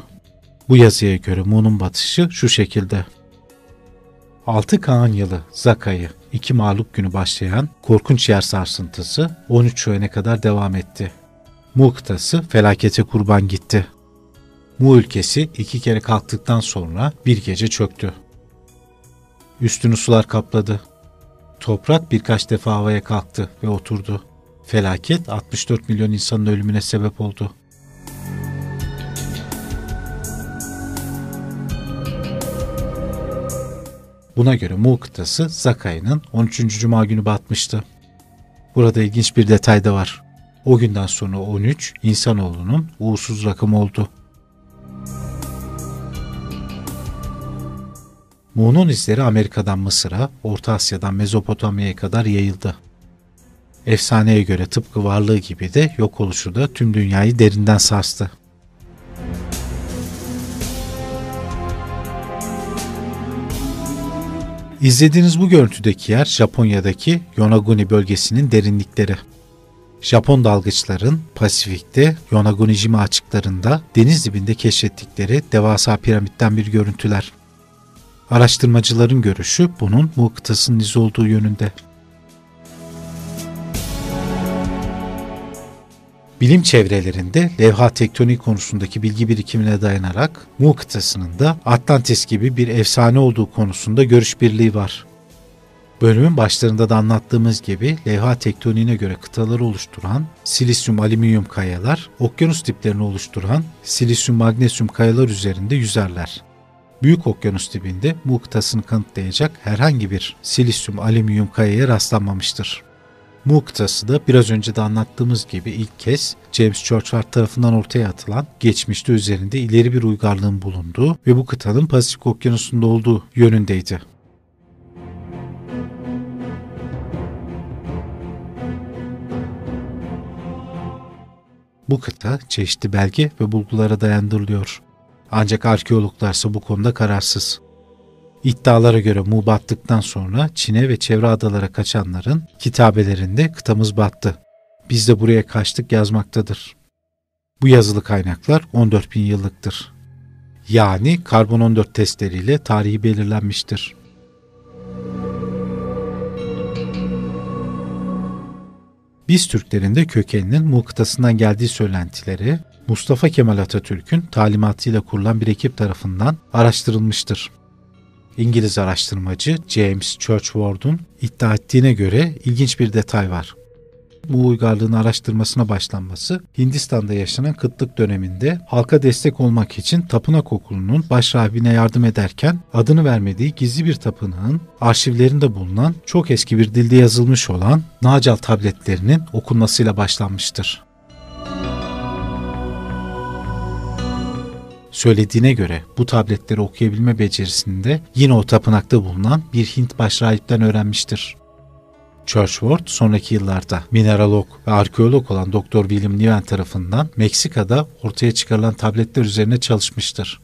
Bu yazıya göre Mu'nun batışı şu şekilde. 6 Kaan yılı Zakay'ı iki mağlup günü başlayan korkunç yer sarsıntısı 13 öğüne kadar devam etti. Mu kıtası felakete kurban gitti. Mu ülkesi iki kere kalktıktan sonra bir gece çöktü. Üstünü sular kapladı. Toprak birkaç defa havaya kalktı ve oturdu. Felaket 64 milyon insanın ölümüne sebep oldu. Buna göre Mu kıtası Zakay'ın 13. Cuma günü batmıştı. Burada ilginç bir detay da var. O günden sonra 13 insanoğlunun uğursuz rakamı oldu. Mu'nun izleri Amerika'dan Mısır'a, Orta Asya'dan Mezopotamya'ya kadar yayıldı. Efsaneye göre tıpkı varlığı gibi de yok oluşu da tüm dünyayı derinden sarstı. İzlediğiniz bu görüntüdeki yer Japonya'daki Yonaguni bölgesinin derinlikleri. Japon dalgıçların Pasifik'te Yonaguni-jima açıklarında deniz dibinde keşfettikleri devasa piramitten bir görüntüler. Araştırmacıların görüşü bunun bu izi olduğu yönünde. Bilim çevrelerinde levha tektonik konusundaki bilgi birikimine dayanarak Mu kıtasının da Atlantis gibi bir efsane olduğu konusunda görüş birliği var. Bölümün başlarında da anlattığımız gibi levha tektoniğine göre kıtaları oluşturan silisyum alüminyum kayalar, okyanus diplerini oluşturan silisyum magnesyum kayalar üzerinde yüzerler. Büyük okyanus dibinde kıtasını kanıtlayacak herhangi bir silisyum alüminyum kayaya rastlanmamıştır. Mu da biraz önce de anlattığımız gibi ilk kez James Churchward tarafından ortaya atılan geçmişte üzerinde ileri bir uygarlığın bulunduğu ve bu kıtanın Pasifik Okyanusu'nda olduğu yönündeydi. Bu kıta çeşitli belge ve bulgulara dayandırılıyor. Ancak arkeologlarsa bu konuda kararsız. İddialara göre Mu battıktan sonra Çin'e ve çevre adalara kaçanların kitabelerinde kıtamız battı. Biz de buraya kaçtık yazmaktadır. Bu yazılı kaynaklar 14 bin yıllıktır. Yani karbon 14 testleriyle tarihi belirlenmiştir. Biz Türklerin de kökeninin Mu kıtasından geldiği söylentileri Mustafa Kemal Atatürk'ün talimatıyla kurulan bir ekip tarafından araştırılmıştır. İngiliz araştırmacı James Churchward'un iddia ettiğine göre ilginç bir detay var. Bu uygarlığın araştırmasına başlanması Hindistan'da yaşanan kıtlık döneminde halka destek olmak için tapınak okulunun başrahibine yardım ederken adını vermediği gizli bir tapınağın arşivlerinde bulunan çok eski bir dilde yazılmış olan Nacal tabletlerinin okunmasıyla başlanmıştır. Söylediğine göre bu tabletleri okuyabilme becerisinde yine o tapınakta bulunan bir Hint başrahipten öğrenmiştir. Churchward sonraki yıllarda mineralog ve arkeolog olan Dr. William Niven tarafından Meksika'da ortaya çıkarılan tabletler üzerine çalışmıştır.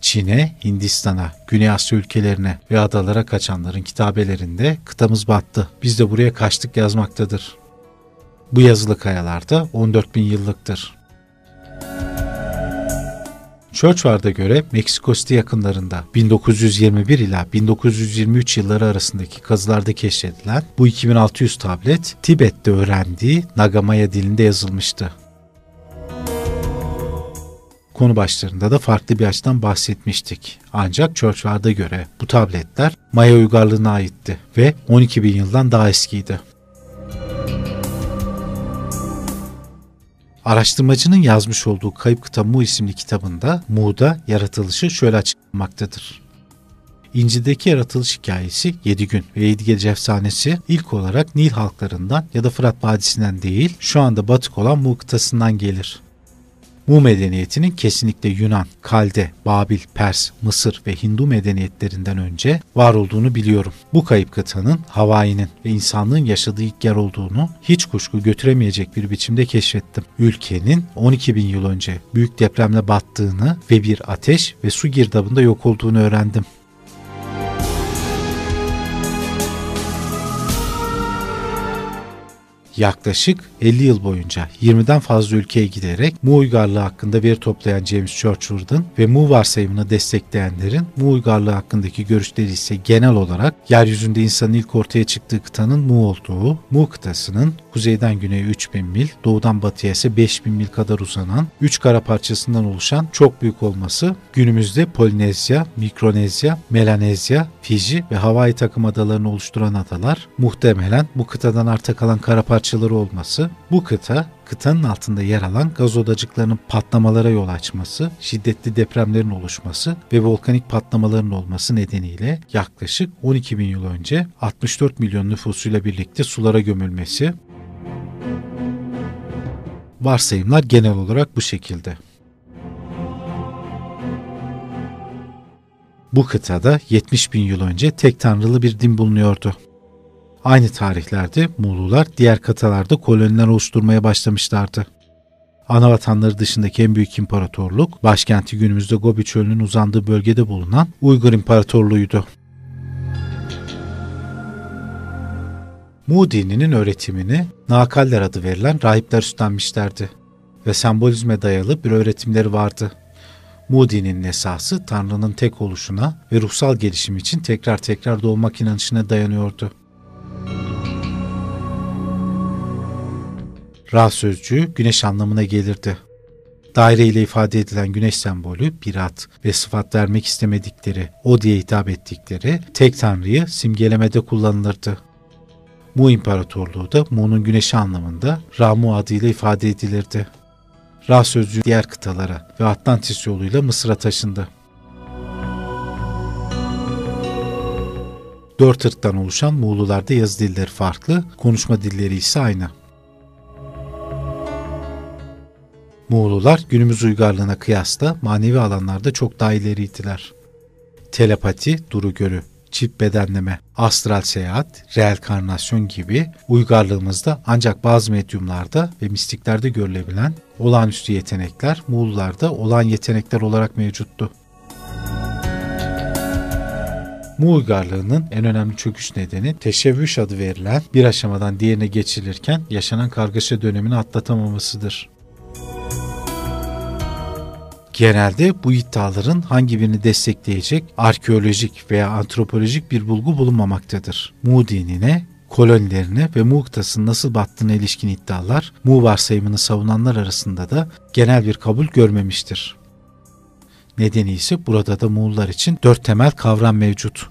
Çin'e, Hindistan'a, Güney Asya ülkelerine ve adalara kaçanların kitabelerinde kıtamız battı, biz de buraya kaçtık yazmaktadır. Bu yazılı kayalarda 14 bin yıllıktır. Churchward'a göre Meksiko City yakınlarında 1921 ila 1923 yılları arasındaki kazılarda keşfedilen bu 2600 tablet Tibet'te öğrendiği Nagamaya dilinde yazılmıştı. Konu başlarında da farklı bir açıdan bahsetmiştik. Ancak Churchward'a göre bu tabletler Maya uygarlığına aitti ve 12 bin yıldan daha eskiydi. Araştırmacının yazmış olduğu Kayıp Kıta Mu isimli kitabında Mu'da yaratılışı şöyle açıklamaktadır. İnci'deki yaratılış hikayesi 7 gün ve 7 gece efsanesi ilk olarak Nil halklarından ya da Fırat Vadisi'nden değil şu anda batık olan Mu kıtasından gelir. Mu medeniyetinin kesinlikle Yunan, Kalde, Babil, Pers, Mısır ve Hindu medeniyetlerinden önce var olduğunu biliyorum. Bu kayıp kıtanın Hawaii'nin ve insanlığın yaşadığı ilk yer olduğunu hiç kuşku götüremeyecek bir biçimde keşfettim. Ülkenin 12 bin yıl önce büyük depremle battığını ve bir ateş ve su girdabında yok olduğunu öğrendim. Yaklaşık 50 yıl boyunca 20'den fazla ülkeye giderek Mu uygarlığı hakkında veri toplayan James Churchward'ın ve Mu varsayımını destekleyenlerin Mu uygarlığı hakkındaki görüşleri ise genel olarak yeryüzünde insanın ilk ortaya çıktığı kıtanın Mu olduğu, Mu kıtasının kuzeyden güneye 3000 mil, doğudan batıya ise 5000 mil kadar uzanan 3 kara parçasından oluşan çok büyük olması günümüzde Polinezya, Mikronezya, Melanezya, Fiji ve Hawaii takım adalarını oluşturan adalar muhtemelen bu kıtadan arta kalan kara parçaları olması, bu kıta kıtanın altında yer alan gaz odacıklarının patlamalara yol açması, şiddetli depremlerin oluşması ve volkanik patlamaların olması nedeniyle yaklaşık 12 bin yıl önce 64 milyon nüfusuyla birlikte sulara gömülmesi, varsayımlar genel olarak bu şekilde. Bu kıtada 70 bin yıl önce tek tanrılı bir din bulunuyordu. Aynı tarihlerde Muğlular diğer kıtalarda koloniler oluşturmaya başlamışlardı. Ana vatanları dışındaki en büyük imparatorluk, başkenti günümüzde Gobi Çölü'nün uzandığı bölgede bulunan Uygur İmparatorluğu'ydu. Mu dininin öğretimini Nakaller adı verilen rahipler üstlenmişlerdi ve sembolizme dayalı bir öğretimleri vardı. Mu dininin esası Tanrı'nın tek oluşuna ve ruhsal gelişim için tekrar tekrar doğmak inanışına dayanıyordu. Ra sözcüğü güneş anlamına gelirdi. Daire ile ifade edilen güneş sembolü birat ve sıfat vermek istemedikleri, o diye hitap ettikleri tek tanrıyı simgelemede kullanılırdı. Mu İmparatorluğu da Mu'nun güneşi anlamında Ramu adıyla ifade edilirdi. Ra sözcüğü diğer kıtalara ve Atlantis yoluyla Mısır'a taşındı. Dört ırktan oluşan Muğlularda yazı dilleri farklı, konuşma dilleri ise aynı. Muğlular günümüz uygarlığına kıyasla manevi alanlarda çok daha ileriydiler. Telepati, duru görü, çift bedenleme, astral seyahat, reenkarnasyon gibi uygarlığımızda ancak bazı medyumlarda ve mistiklerde görülebilen olağanüstü yetenekler Muğlularda olan yetenekler olarak mevcuttu. Mu uygarlığının en önemli çöküş nedeni teşebbüş adı verilen bir aşamadan diğerine geçilirken yaşanan kargaşa dönemini atlatamamasıdır. Genelde bu iddiaların hangi birini destekleyecek arkeolojik veya antropolojik bir bulgu bulunmamaktadır. Mu dinine, kolonilerine ve Mu kıtasının nasıl battığına ilişkin iddialar Mu varsayımını savunanlar arasında da genel bir kabul görmemiştir. Nedeni ise burada da Muğullar için dört temel kavram mevcut.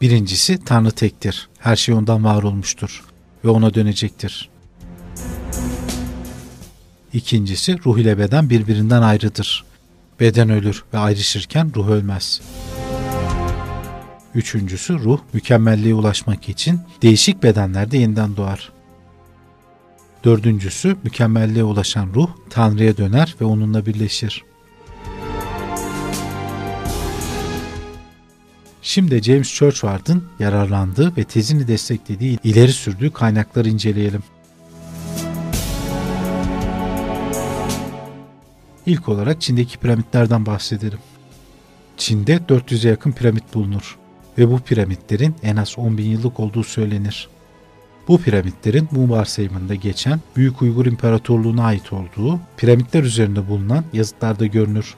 Birincisi Tanrı tektir. Her şey ondan var olmuştur ve ona dönecektir. İkincisi ruh ile beden birbirinden ayrıdır. Beden ölür ve ayrışırken ruh ölmez. Üçüncüsü ruh mükemmelliğe ulaşmak için değişik bedenlerde yeniden doğar. Dördüncüsü mükemmelliğe ulaşan ruh Tanrı'ya döner ve onunla birleşir. Şimdi James Churchward'ın yararlandığı ve tezini desteklediği ileri sürdüğü kaynakları inceleyelim. İlk olarak Çin'deki piramitlerden bahsedelim. Çin'de 400'e yakın piramit bulunur ve bu piramitlerin en az 10 bin yıllık olduğu söylenir. Bu piramitlerin bu varsayımında geçen Büyük Uygur İmparatorluğu'na ait olduğu piramitler üzerinde bulunan yazıtlarda görünür.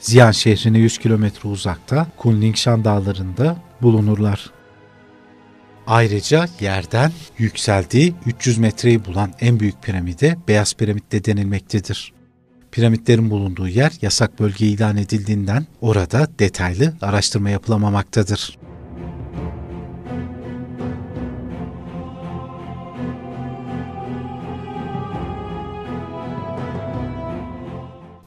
Ziyan şehrine 100 kilometre uzakta Kunlingshan dağlarında bulunurlar. Ayrıca yerden yükseldiği 300 metreyi bulan en büyük piramide Beyaz Piramit de denilmektedir. Piramitlerin bulunduğu yer yasak bölge ilan edildiğinden orada detaylı araştırma yapılamamaktadır.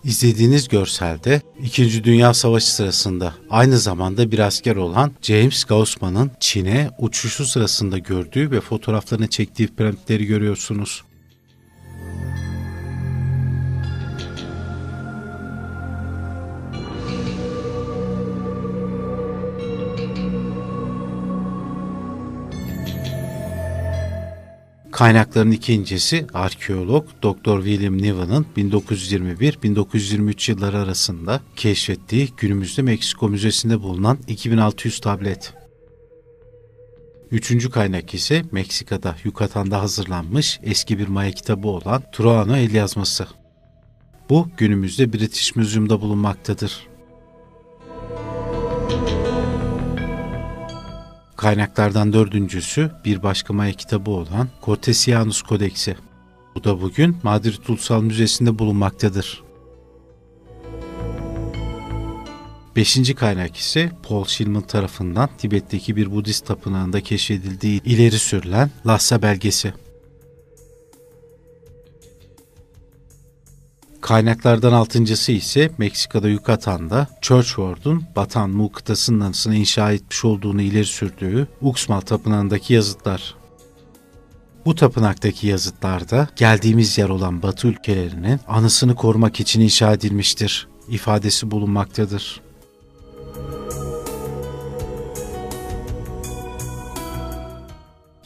İzlediğiniz görselde 2. Dünya Savaşı sırasında aynı zamanda bir asker olan James Gaussman'ın Çin'e uçuşu sırasında gördüğü ve fotoğraflarını çektiği piramitleri görüyorsunuz. Kaynakların ikincisi arkeolog Dr. William Niven'ın 1921-1923 yılları arasında keşfettiği günümüzde Meksiko Müzesi'nde bulunan 2600 tablet. Üçüncü kaynak ise Meksika'da Yukatan'da hazırlanmış eski bir Maya kitabı olan Truano el yazması. Bu günümüzde British Museum'da bulunmaktadır. Kaynaklardan dördüncüsü bir başka Maya kitabı olan Cortesianus Kodeksi. Bu da bugün Madrid Ulusal Müzesi'nde bulunmaktadır. Beşinci kaynak ise Paul Shillman tarafından Tibet'teki bir Budist tapınağında keşfedildiği ileri sürülen Lhasa belgesi. Kaynaklardan altıncısı ise Meksika'da Yukatan'da Churchward'un Batan Mu kıtasının anısına inşa etmiş olduğunu ileri sürdüğü Uxmal Tapınağı'ndaki yazıtlar. Bu tapınaktaki yazıtlarda geldiğimiz yer olan Batı ülkelerinin anısını korumak için inşa edilmiştir ifadesi bulunmaktadır.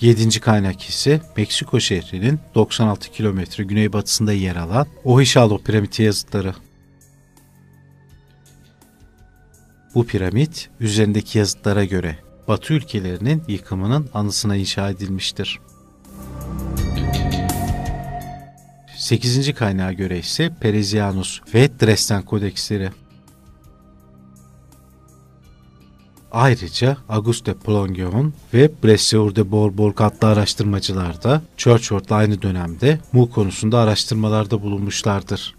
Yedinci kaynak ise Meksiko şehrinin 96 kilometre güneybatısında yer alan Ohisalo piramidi yazıtları. Bu piramit üzerindeki yazıtlara göre Batı ülkelerinin yıkımının anısına inşa edilmiştir. 8. kaynağa göre ise Perezianus ve Dresden kodeksleri. Ayrıca Auguste Plongeon ve Breseur de Bourbourg adlı araştırmacılar da Churchward'la aynı dönemde Mu konusunda araştırmalarda bulunmuşlardır.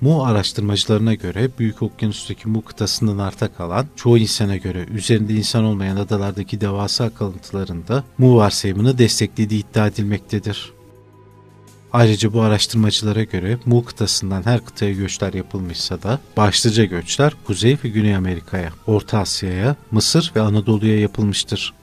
Mu araştırmacılarına göre Büyük Okyanus'taki Mu kıtasından arta kalan, çoğu insana göre üzerinde insan olmayan adalardaki devasa kalıntılarında Mu varsayımını desteklediği iddia edilmektedir. Ayrıca bu araştırmacılara göre Mu kıtasından her kıtaya göçler yapılmışsa da başlıca göçler Kuzey ve Güney Amerika'ya, Orta Asya'ya, Mısır ve Anadolu'ya yapılmıştır.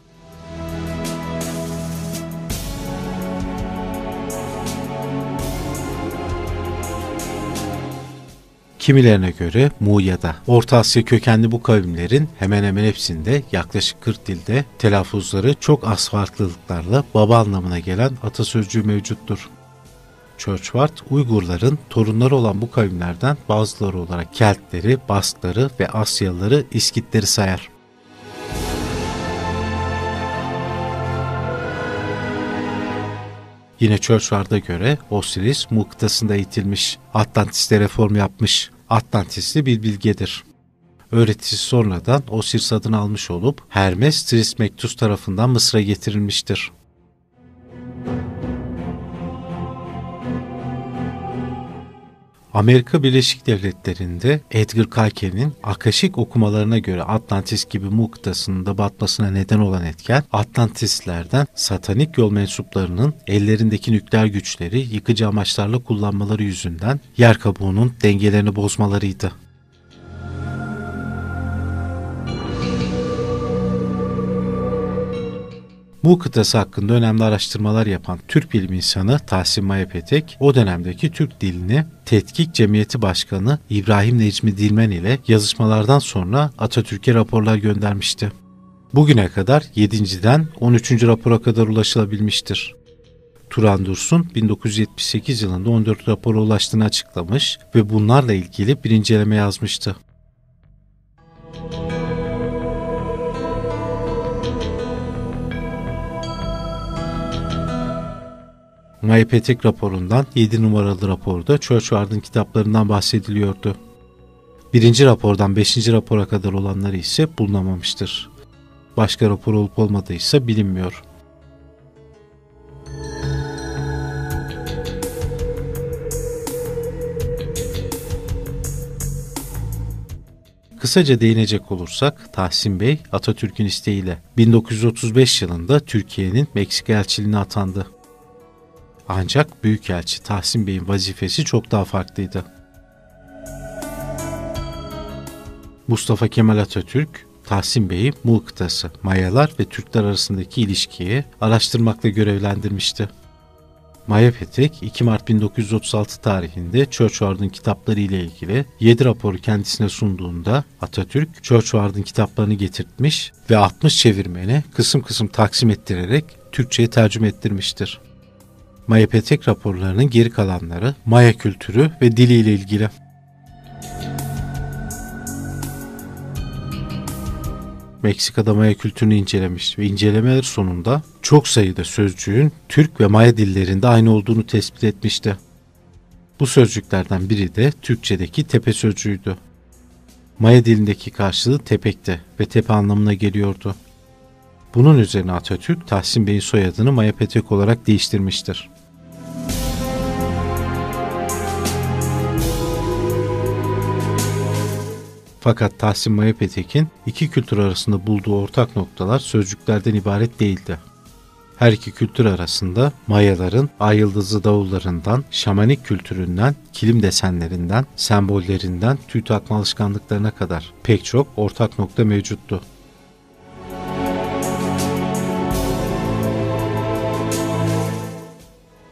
Kimilerine göre Mu ya da Orta Asya kökenli bu kavimlerin hemen hemen hepsinde yaklaşık 40 dilde telaffuzları çok az farklılıklarla baba anlamına gelen atasözcüğü mevcuttur. Churchward, Uygurların torunları olan bu kavimlerden bazıları olarak Keltleri, Baskları ve Asyalıları İskitleri sayar. Yine Churchward'a göre Osiris Mu kıtasında eğitilmiş, Atlantis'te reform yapmış, Atlantisli bir bilgedir. Öğretisi sonradan Osiris adını almış olup Hermes Trismegistus tarafından Mısır'a getirilmiştir. Amerika Birleşik Devletleri'nde Edgar Calken'in akaşik okumalarına göre Atlantis gibi Mu kıtasının batmasına neden olan etken Atlantislerden satanik yol mensuplarının ellerindeki nükleer güçleri yıkıcı amaçlarla kullanmaları yüzünden yer kabuğunun dengelerini bozmalarıydı. Bu kıtası hakkında önemli araştırmalar yapan Türk bilim insanı Tahsin Mayapetek, o dönemdeki Türk dilini Tetkik Cemiyeti Başkanı İbrahim Necmi Dilmen ile yazışmalardan sonra Atatürk'e raporlar göndermişti. Bugüne kadar 7.den 13. rapora kadar ulaşılabilmiştir. Turan Dursun 1978 yılında 14 rapora ulaştığını açıklamış ve bunlarla ilgili bir inceleme yazmıştı. Maypetek raporundan 7 numaralı raporda Churchward'ın kitaplarından bahsediliyordu. Birinci rapordan 5. rapora kadar olanları ise bulunamamıştır. Başka rapor olup olmadığı ise bilinmiyor. Kısaca değinecek olursak Tahsin Bey Atatürk'ün isteğiyle 1935 yılında Türkiye'nin Meksika elçiliğine atandı. Ancak Büyükelçi Tahsin Bey'in vazifesi çok daha farklıydı. Mustafa Kemal Atatürk, Tahsin Bey'i Muğ kıtası, Mayalar ve Türkler arasındaki ilişkiyi araştırmakla görevlendirmişti. Maya Petek 2 Mart 1936 tarihinde Churchward'ın kitapları ile ilgili 7 raporu kendisine sunduğunda Atatürk Churchward'ın kitaplarını getirtmiş ve 60 çevirmeni kısım kısım taksim ettirerek Türkçe'ye tercüme ettirmiştir. Maya Petek raporlarının geri kalanları Maya kültürü ve dili ile ilgili. Meksika'da Maya kültürünü incelemiş ve incelemeler sonunda çok sayıda sözcüğün Türk ve Maya dillerinde aynı olduğunu tespit etmişti. Bu sözcüklerden biri de Türkçedeki tepe sözcüğüydü. Maya dilindeki karşılığı tepekte ve tepe anlamına geliyordu. Bunun üzerine Atatürk Tahsin Bey'in soyadını Maya Petek olarak değiştirmiştir. Fakat Tahsin Mayapetek'in iki kültür arasında bulduğu ortak noktalar sözcüklerden ibaret değildi. Her iki kültür arasında Mayaların ay yıldızı davullarından, şamanik kültüründen, kilim desenlerinden, sembollerinden, tüy takma alışkanlıklarına kadar pek çok ortak nokta mevcuttu.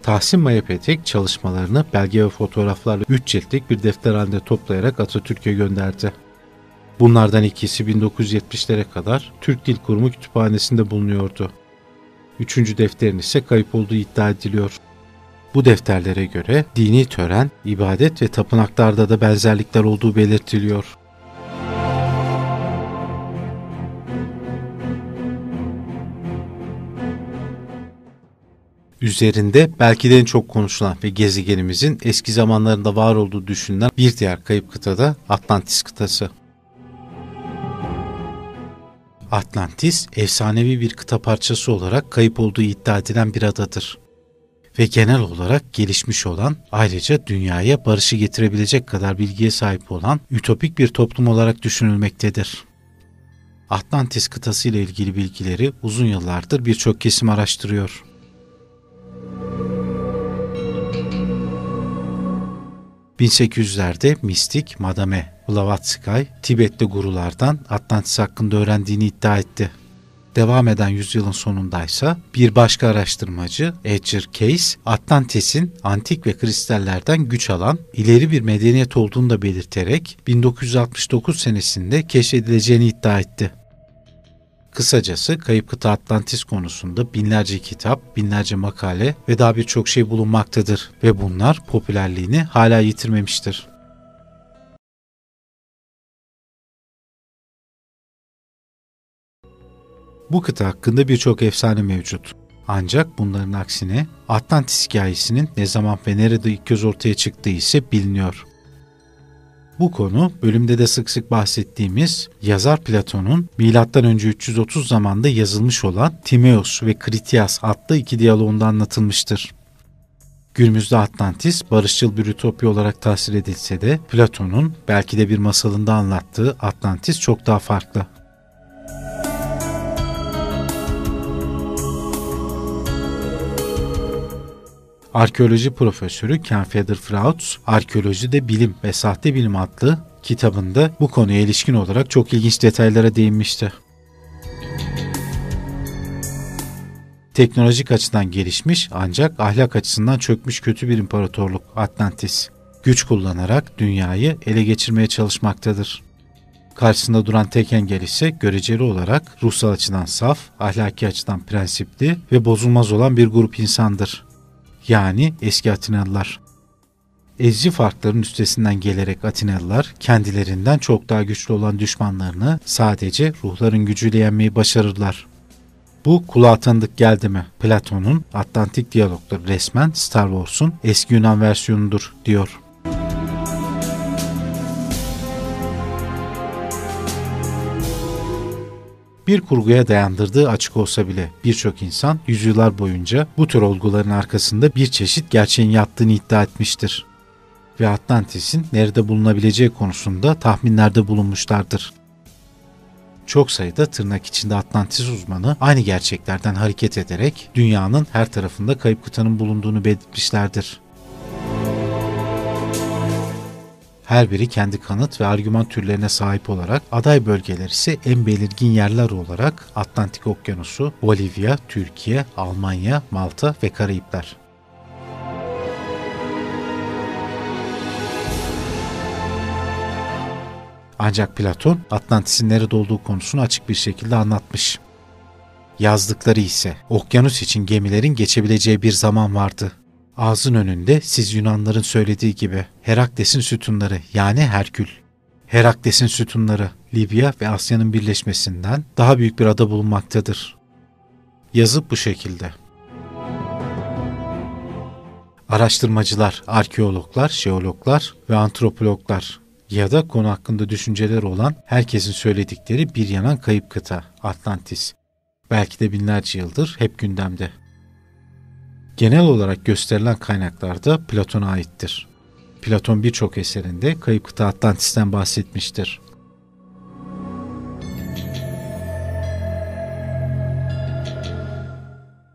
Tahsin Mayapetek çalışmalarını belge ve fotoğraflarla 3 ciltlik bir defter halinde toplayarak Atatürk'e gönderdi. Bunlardan ikisi 1970'lere kadar Türk Dil Kurumu kütüphanesinde bulunuyordu. Üçüncü defterin ise kayıp olduğu iddia ediliyor. Bu defterlere göre dini tören, ibadet ve tapınaklarda da benzerlikler olduğu belirtiliyor. Üzerinde belki de en çok konuşulan ve gezegenimizin eski zamanlarında var olduğu düşünülen bir diğer kayıp kıta da Atlantis kıtası. Atlantis, efsanevi bir kıta parçası olarak kayıp olduğu iddia edilen bir adadır. ve genel olarak gelişmiş olan, ayrıca dünyaya barışı getirebilecek kadar bilgiye sahip olan ütopik bir toplum olarak düşünülmektedir. Atlantis kıtası ile ilgili bilgileri uzun yıllardır birçok kesim araştırıyor. 1800'lerde mistik Madame Blavatsky, Tibetli gurulardan Atlantis hakkında öğrendiğini iddia etti. Devam eden yüzyılın sonundaysa bir başka araştırmacı Edgar Case, Atlantis'in antik ve kristallerden güç alan ileri bir medeniyet olduğunu da belirterek 1969 senesinde keşfedileceğini iddia etti. Kısacası kayıp kıta Atlantis konusunda binlerce kitap, binlerce makale ve daha birçok şey bulunmaktadır ve bunlar popülerliğini hala yitirmemiştir. Bu kıta hakkında birçok efsane mevcut. Ancak bunların aksine Atlantis hikayesinin ne zaman ve nerede ilk kez ortaya çıktığı ise biliniyor. Bu konu bölümde de sık sık bahsettiğimiz yazar Platon'un M.Ö. 330 zamanda yazılmış olan Timaeus ve Critias adlı iki diyaloğunda anlatılmıştır. Günümüzde Atlantis barışçıl bir ütopya olarak tasvir edilse de Platon'un belki de bir masalında anlattığı Atlantis çok daha farklı. Arkeoloji profesörü Ken Federfrautz, Arkeolojide Bilim ve Sahte Bilim adlı kitabında bu konuya ilişkin olarak çok ilginç detaylara değinmişti. Teknolojik açıdan gelişmiş ancak ahlak açısından çökmüş kötü bir imparatorluk Atlantis. Güç kullanarak dünyayı ele geçirmeye çalışmaktadır. Karşısında duran tek engel ise göreceli olarak ruhsal açıdan saf, ahlaki açıdan prensipli ve bozulmaz olan bir grup insandır yani eski Atinalılar. Ezici farkların üstesinden gelerek Atinalılar kendilerinden çok daha güçlü olan düşmanlarını sadece ruhların gücüyle yenmeyi başarırlar. Bu kulağa tanıdık geldi mi? Platon'un Atlantik diyalogları resmen Star Wars'un eski Yunan versiyonudur diyor. Bir kurguya dayandırdığı açık olsa bile birçok insan yüzyıllar boyunca bu tür olguların arkasında bir çeşit gerçeğin yattığını iddia etmiştir. Ve Atlantis'in nerede bulunabileceği konusunda tahminlerde bulunmuşlardır. Çok sayıda tırnak içinde Atlantis uzmanı aynı gerçeklerden hareket ederek dünyanın her tarafında kayıp kıtanın bulunduğunu belirtmişlerdir. Her biri kendi kanıt ve argüman türlerine sahip olarak aday bölgeler ise en belirgin yerler olarak Atlantik Okyanusu, Bolivya, Türkiye, Almanya, Malta ve Karayipler. Ancak Platon Atlantis'in nerede olduğu konusunu açık bir şekilde anlatmış. Yazdıkları ise okyanus için gemilerin geçebileceği bir zaman vardı. Ağzın önünde siz Yunanların söylediği gibi Herakles'in sütunları yani Herkül. Herakles'in sütunları Libya ve Asya'nın birleşmesinden daha büyük bir ada bulunmaktadır. Yazı bu şekilde. Araştırmacılar, arkeologlar, jeologlar ve antropologlar ya da konu hakkında düşünceler olan herkesin söyledikleri bir yanan kayıp kıta Atlantis. Belki de binlerce yıldır hep gündemde genel olarak gösterilen kaynaklarda Platon'a aittir. Platon birçok eserinde kayıp kıta Atlantis'ten bahsetmiştir.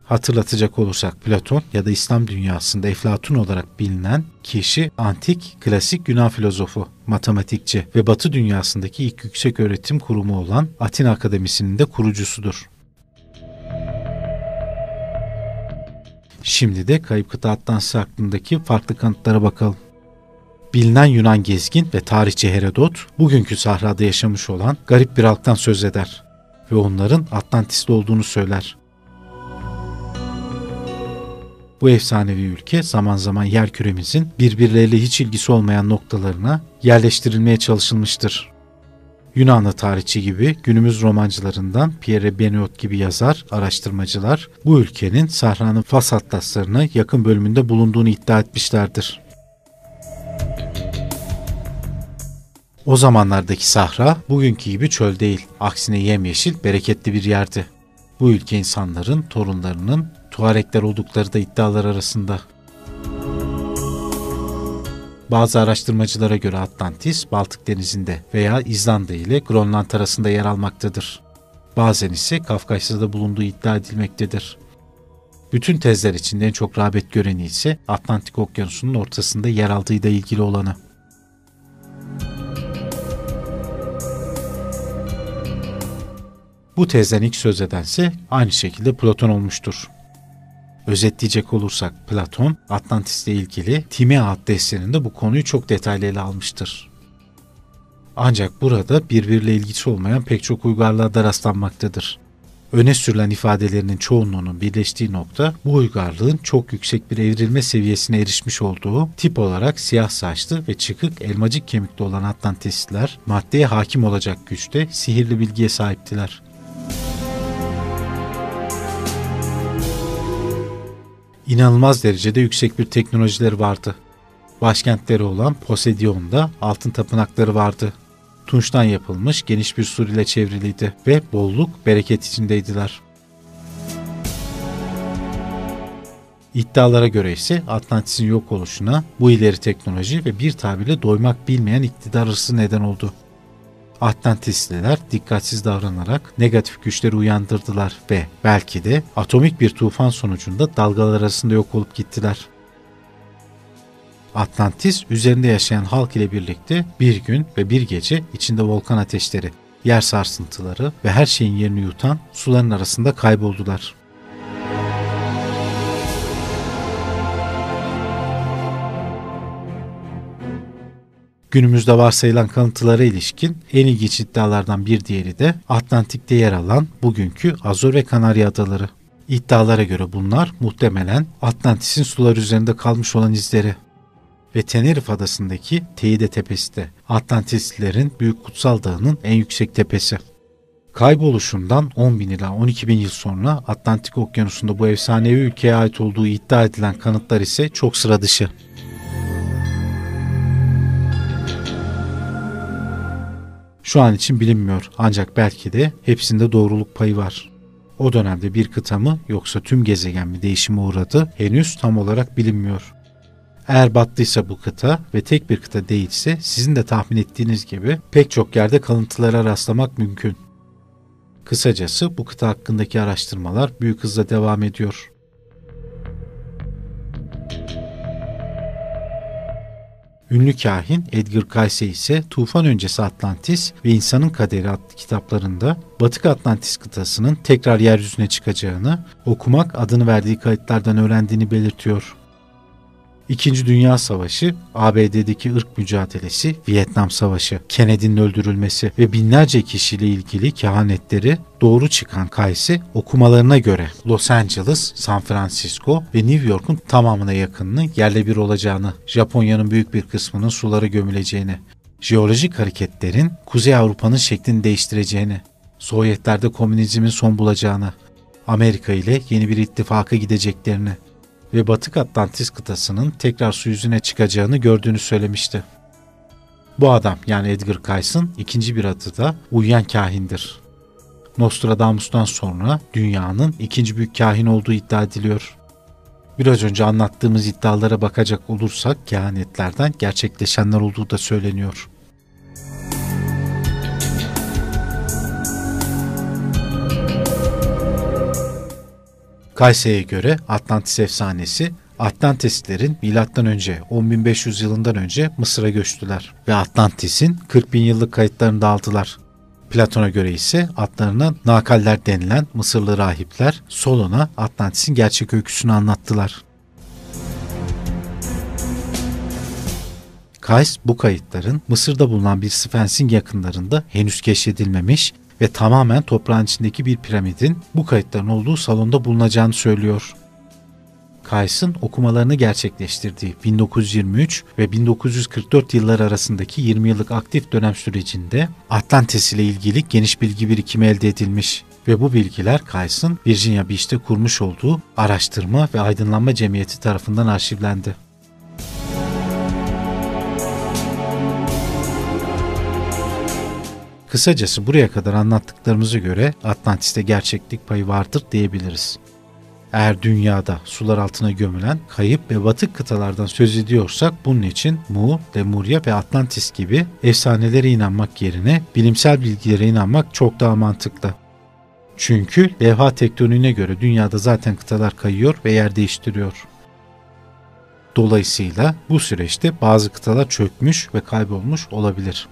Hatırlatacak olursak Platon ya da İslam dünyasında Eflatun olarak bilinen kişi antik klasik Yunan filozofu, matematikçi ve Batı dünyasındaki ilk yüksek öğretim kurumu olan Atina Akademisi'nin de kurucusudur. Şimdi de kayıp kıta Atlantis hakkındaki farklı kanıtlara bakalım. Bilinen Yunan gezgin ve tarihçi Herodot, bugünkü sahrada yaşamış olan garip bir halktan söz eder ve onların Atlantis'te olduğunu söyler. Bu efsanevi ülke zaman zaman yer küremizin birbirleriyle hiç ilgisi olmayan noktalarına yerleştirilmeye çalışılmıştır. Yunanlı tarihçi gibi günümüz romancılarından Pierre Benoit gibi yazar, araştırmacılar bu ülkenin Sahra'nın Fas atlaslarına yakın bölümünde bulunduğunu iddia etmişlerdir. O zamanlardaki Sahra bugünkü gibi çöl değil, aksine yemyeşil, bereketli bir yerdi. Bu ülke insanların, torunlarının, Tuarekler oldukları da iddialar arasında. Bazı araştırmacılara göre Atlantis, Baltık Denizi'nde veya İzlanda ile Grönland arasında yer almaktadır. Bazen ise Kafkasya'da bulunduğu iddia edilmektedir. Bütün tezler içinde en çok rağbet göreni ise Atlantik Okyanusu'nun ortasında yer aldığıyla ilgili olanı. Bu tezden ilk söz edense aynı şekilde Platon olmuştur. Özetleyecek olursak Platon, Atlantis ile ilgili Timea adlı eserinde bu konuyu çok detaylı ele almıştır. Ancak burada birbiriyle ilgisi olmayan pek çok uygarlığa da rastlanmaktadır. Öne sürülen ifadelerinin çoğunluğunun birleştiği nokta bu uygarlığın çok yüksek bir evrilme seviyesine erişmiş olduğu tip olarak siyah saçlı ve çıkık elmacık kemikli olan Atlantisliler maddeye hakim olacak güçte sihirli bilgiye sahiptiler. İnanılmaz derecede yüksek bir teknolojileri vardı. Başkentleri olan Poseidon'da altın tapınakları vardı. Tunçtan yapılmış geniş bir sur ile çevriliydi ve bolluk bereket içindeydiler. İddialara göre ise Atlantis'in yok oluşuna bu ileri teknoloji ve bir tabirle doymak bilmeyen iktidar hırsı neden oldu. Atlantisliler dikkatsiz davranarak negatif güçleri uyandırdılar ve belki de atomik bir tufan sonucunda dalgalar arasında yok olup gittiler. Atlantis üzerinde yaşayan halk ile birlikte bir gün ve bir gece içinde volkan ateşleri, yer sarsıntıları ve her şeyin yerini yutan suların arasında kayboldular. Günümüzde varsayılan kanıtlara ilişkin en ilginç iddialardan bir diğeri de Atlantik'te yer alan bugünkü Azor ve Kanarya Adaları. İddialara göre bunlar muhtemelen Atlantis'in sular üzerinde kalmış olan izleri ve Tenerife adasındaki Teide Tepesi de Atlantislilerin Büyük Kutsal Dağı'nın en yüksek tepesi. Kayboluşundan 10 bin ila 12 bin yıl sonra Atlantik Okyanusu'nda bu efsanevi ülkeye ait olduğu iddia edilen kanıtlar ise çok sıra dışı. Şu an için bilinmiyor ancak belki de hepsinde doğruluk payı var. O dönemde bir kıta mı yoksa tüm gezegen mi değişime uğradı henüz tam olarak bilinmiyor. Eğer battıysa bu kıta ve tek bir kıta değilse sizin de tahmin ettiğiniz gibi pek çok yerde kalıntılara rastlamak mümkün. Kısacası bu kıta hakkındaki araştırmalar büyük hızla devam ediyor. Ünlü kahin Edgar Cayce ise Tufan Öncesi Atlantis ve İnsanın Kaderi adlı kitaplarında Batık Atlantis kıtasının tekrar yeryüzüne çıkacağını, okumak adını verdiği kayıtlardan öğrendiğini belirtiyor. İkinci Dünya Savaşı, ABD'deki ırk mücadelesi, Vietnam Savaşı, Kennedy'nin öldürülmesi ve binlerce kişiyle ilgili kehanetleri doğru çıkan Kayse okumalarına göre Los Angeles, San Francisco ve New York'un tamamına yakınını yerle bir olacağını, Japonya'nın büyük bir kısmının sulara gömüleceğini, jeolojik hareketlerin Kuzey Avrupa'nın şeklini değiştireceğini, Sovyetlerde komünizmin son bulacağını, Amerika ile yeni bir ittifaka gideceklerini, ve Batık Atlantis kıtasının tekrar su yüzüne çıkacağını gördüğünü söylemişti. Bu adam yani Edgar Cayce'ın ikinci bir adı da uyuyan kahindir. Nostradamus'tan sonra dünyanın ikinci büyük kahin olduğu iddia ediliyor. Biraz önce anlattığımız iddialara bakacak olursak kehanetlerden gerçekleşenler olduğu da söyleniyor. Kayseri'ye göre Atlantis efsanesi Atlantislerin milattan önce 10500 yılından önce Mısır'a göçtüler ve Atlantis'in 40 bin yıllık kayıtlarını da aldılar. Platon'a göre ise adlarına Nakaller denilen Mısırlı rahipler Solon'a Atlantis'in gerçek öyküsünü anlattılar. Kays bu kayıtların Mısır'da bulunan bir Sphinx'in yakınlarında henüz keşfedilmemiş ve tamamen toprağın içindeki bir piramidin bu kayıtların olduğu salonda bulunacağını söylüyor. Kays'ın okumalarını gerçekleştirdiği 1923 ve 1944 yıllar arasındaki 20 yıllık aktif dönem sürecinde Atlantis ile ilgili geniş bilgi birikimi elde edilmiş ve bu bilgiler Kays'ın Virginia Beach'te kurmuş olduğu araştırma ve aydınlanma cemiyeti tarafından arşivlendi. Kısacası buraya kadar anlattıklarımıza göre Atlantis'te gerçeklik payı vardır diyebiliriz. Eğer dünyada sular altına gömülen kayıp ve batık kıtalardan söz ediyorsak bunun için Mu, Lemuria ve Atlantis gibi efsanelere inanmak yerine bilimsel bilgilere inanmak çok daha mantıklı. Çünkü levha tektoniğine göre dünyada zaten kıtalar kayıyor ve yer değiştiriyor. Dolayısıyla bu süreçte bazı kıtalar çökmüş ve kaybolmuş olabilir.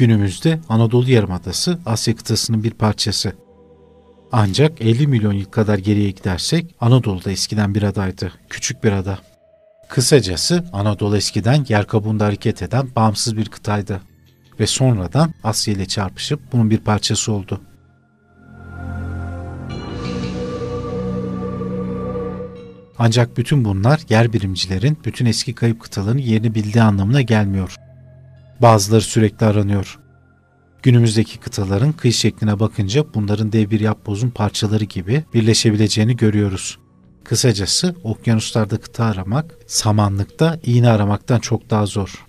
Günümüzde Anadolu Yarımadası Asya kıtasının bir parçası. Ancak 50 milyon yıl kadar geriye gidersek Anadolu'da eskiden bir adaydı, küçük bir ada. Kısacası Anadolu eskiden yer kabuğunda hareket eden bağımsız bir kıtaydı ve sonradan Asya ile çarpışıp bunun bir parçası oldu. Ancak bütün bunlar yer birimcilerin bütün eski kayıp kıtaların yerini bildiği anlamına gelmiyor. Bazıları sürekli aranıyor. Günümüzdeki kıtaların kıyı şekline bakınca bunların dev bir yapbozun parçaları gibi birleşebileceğini görüyoruz. Kısacası okyanuslarda kıta aramak, samanlıkta iğne aramaktan çok daha zor.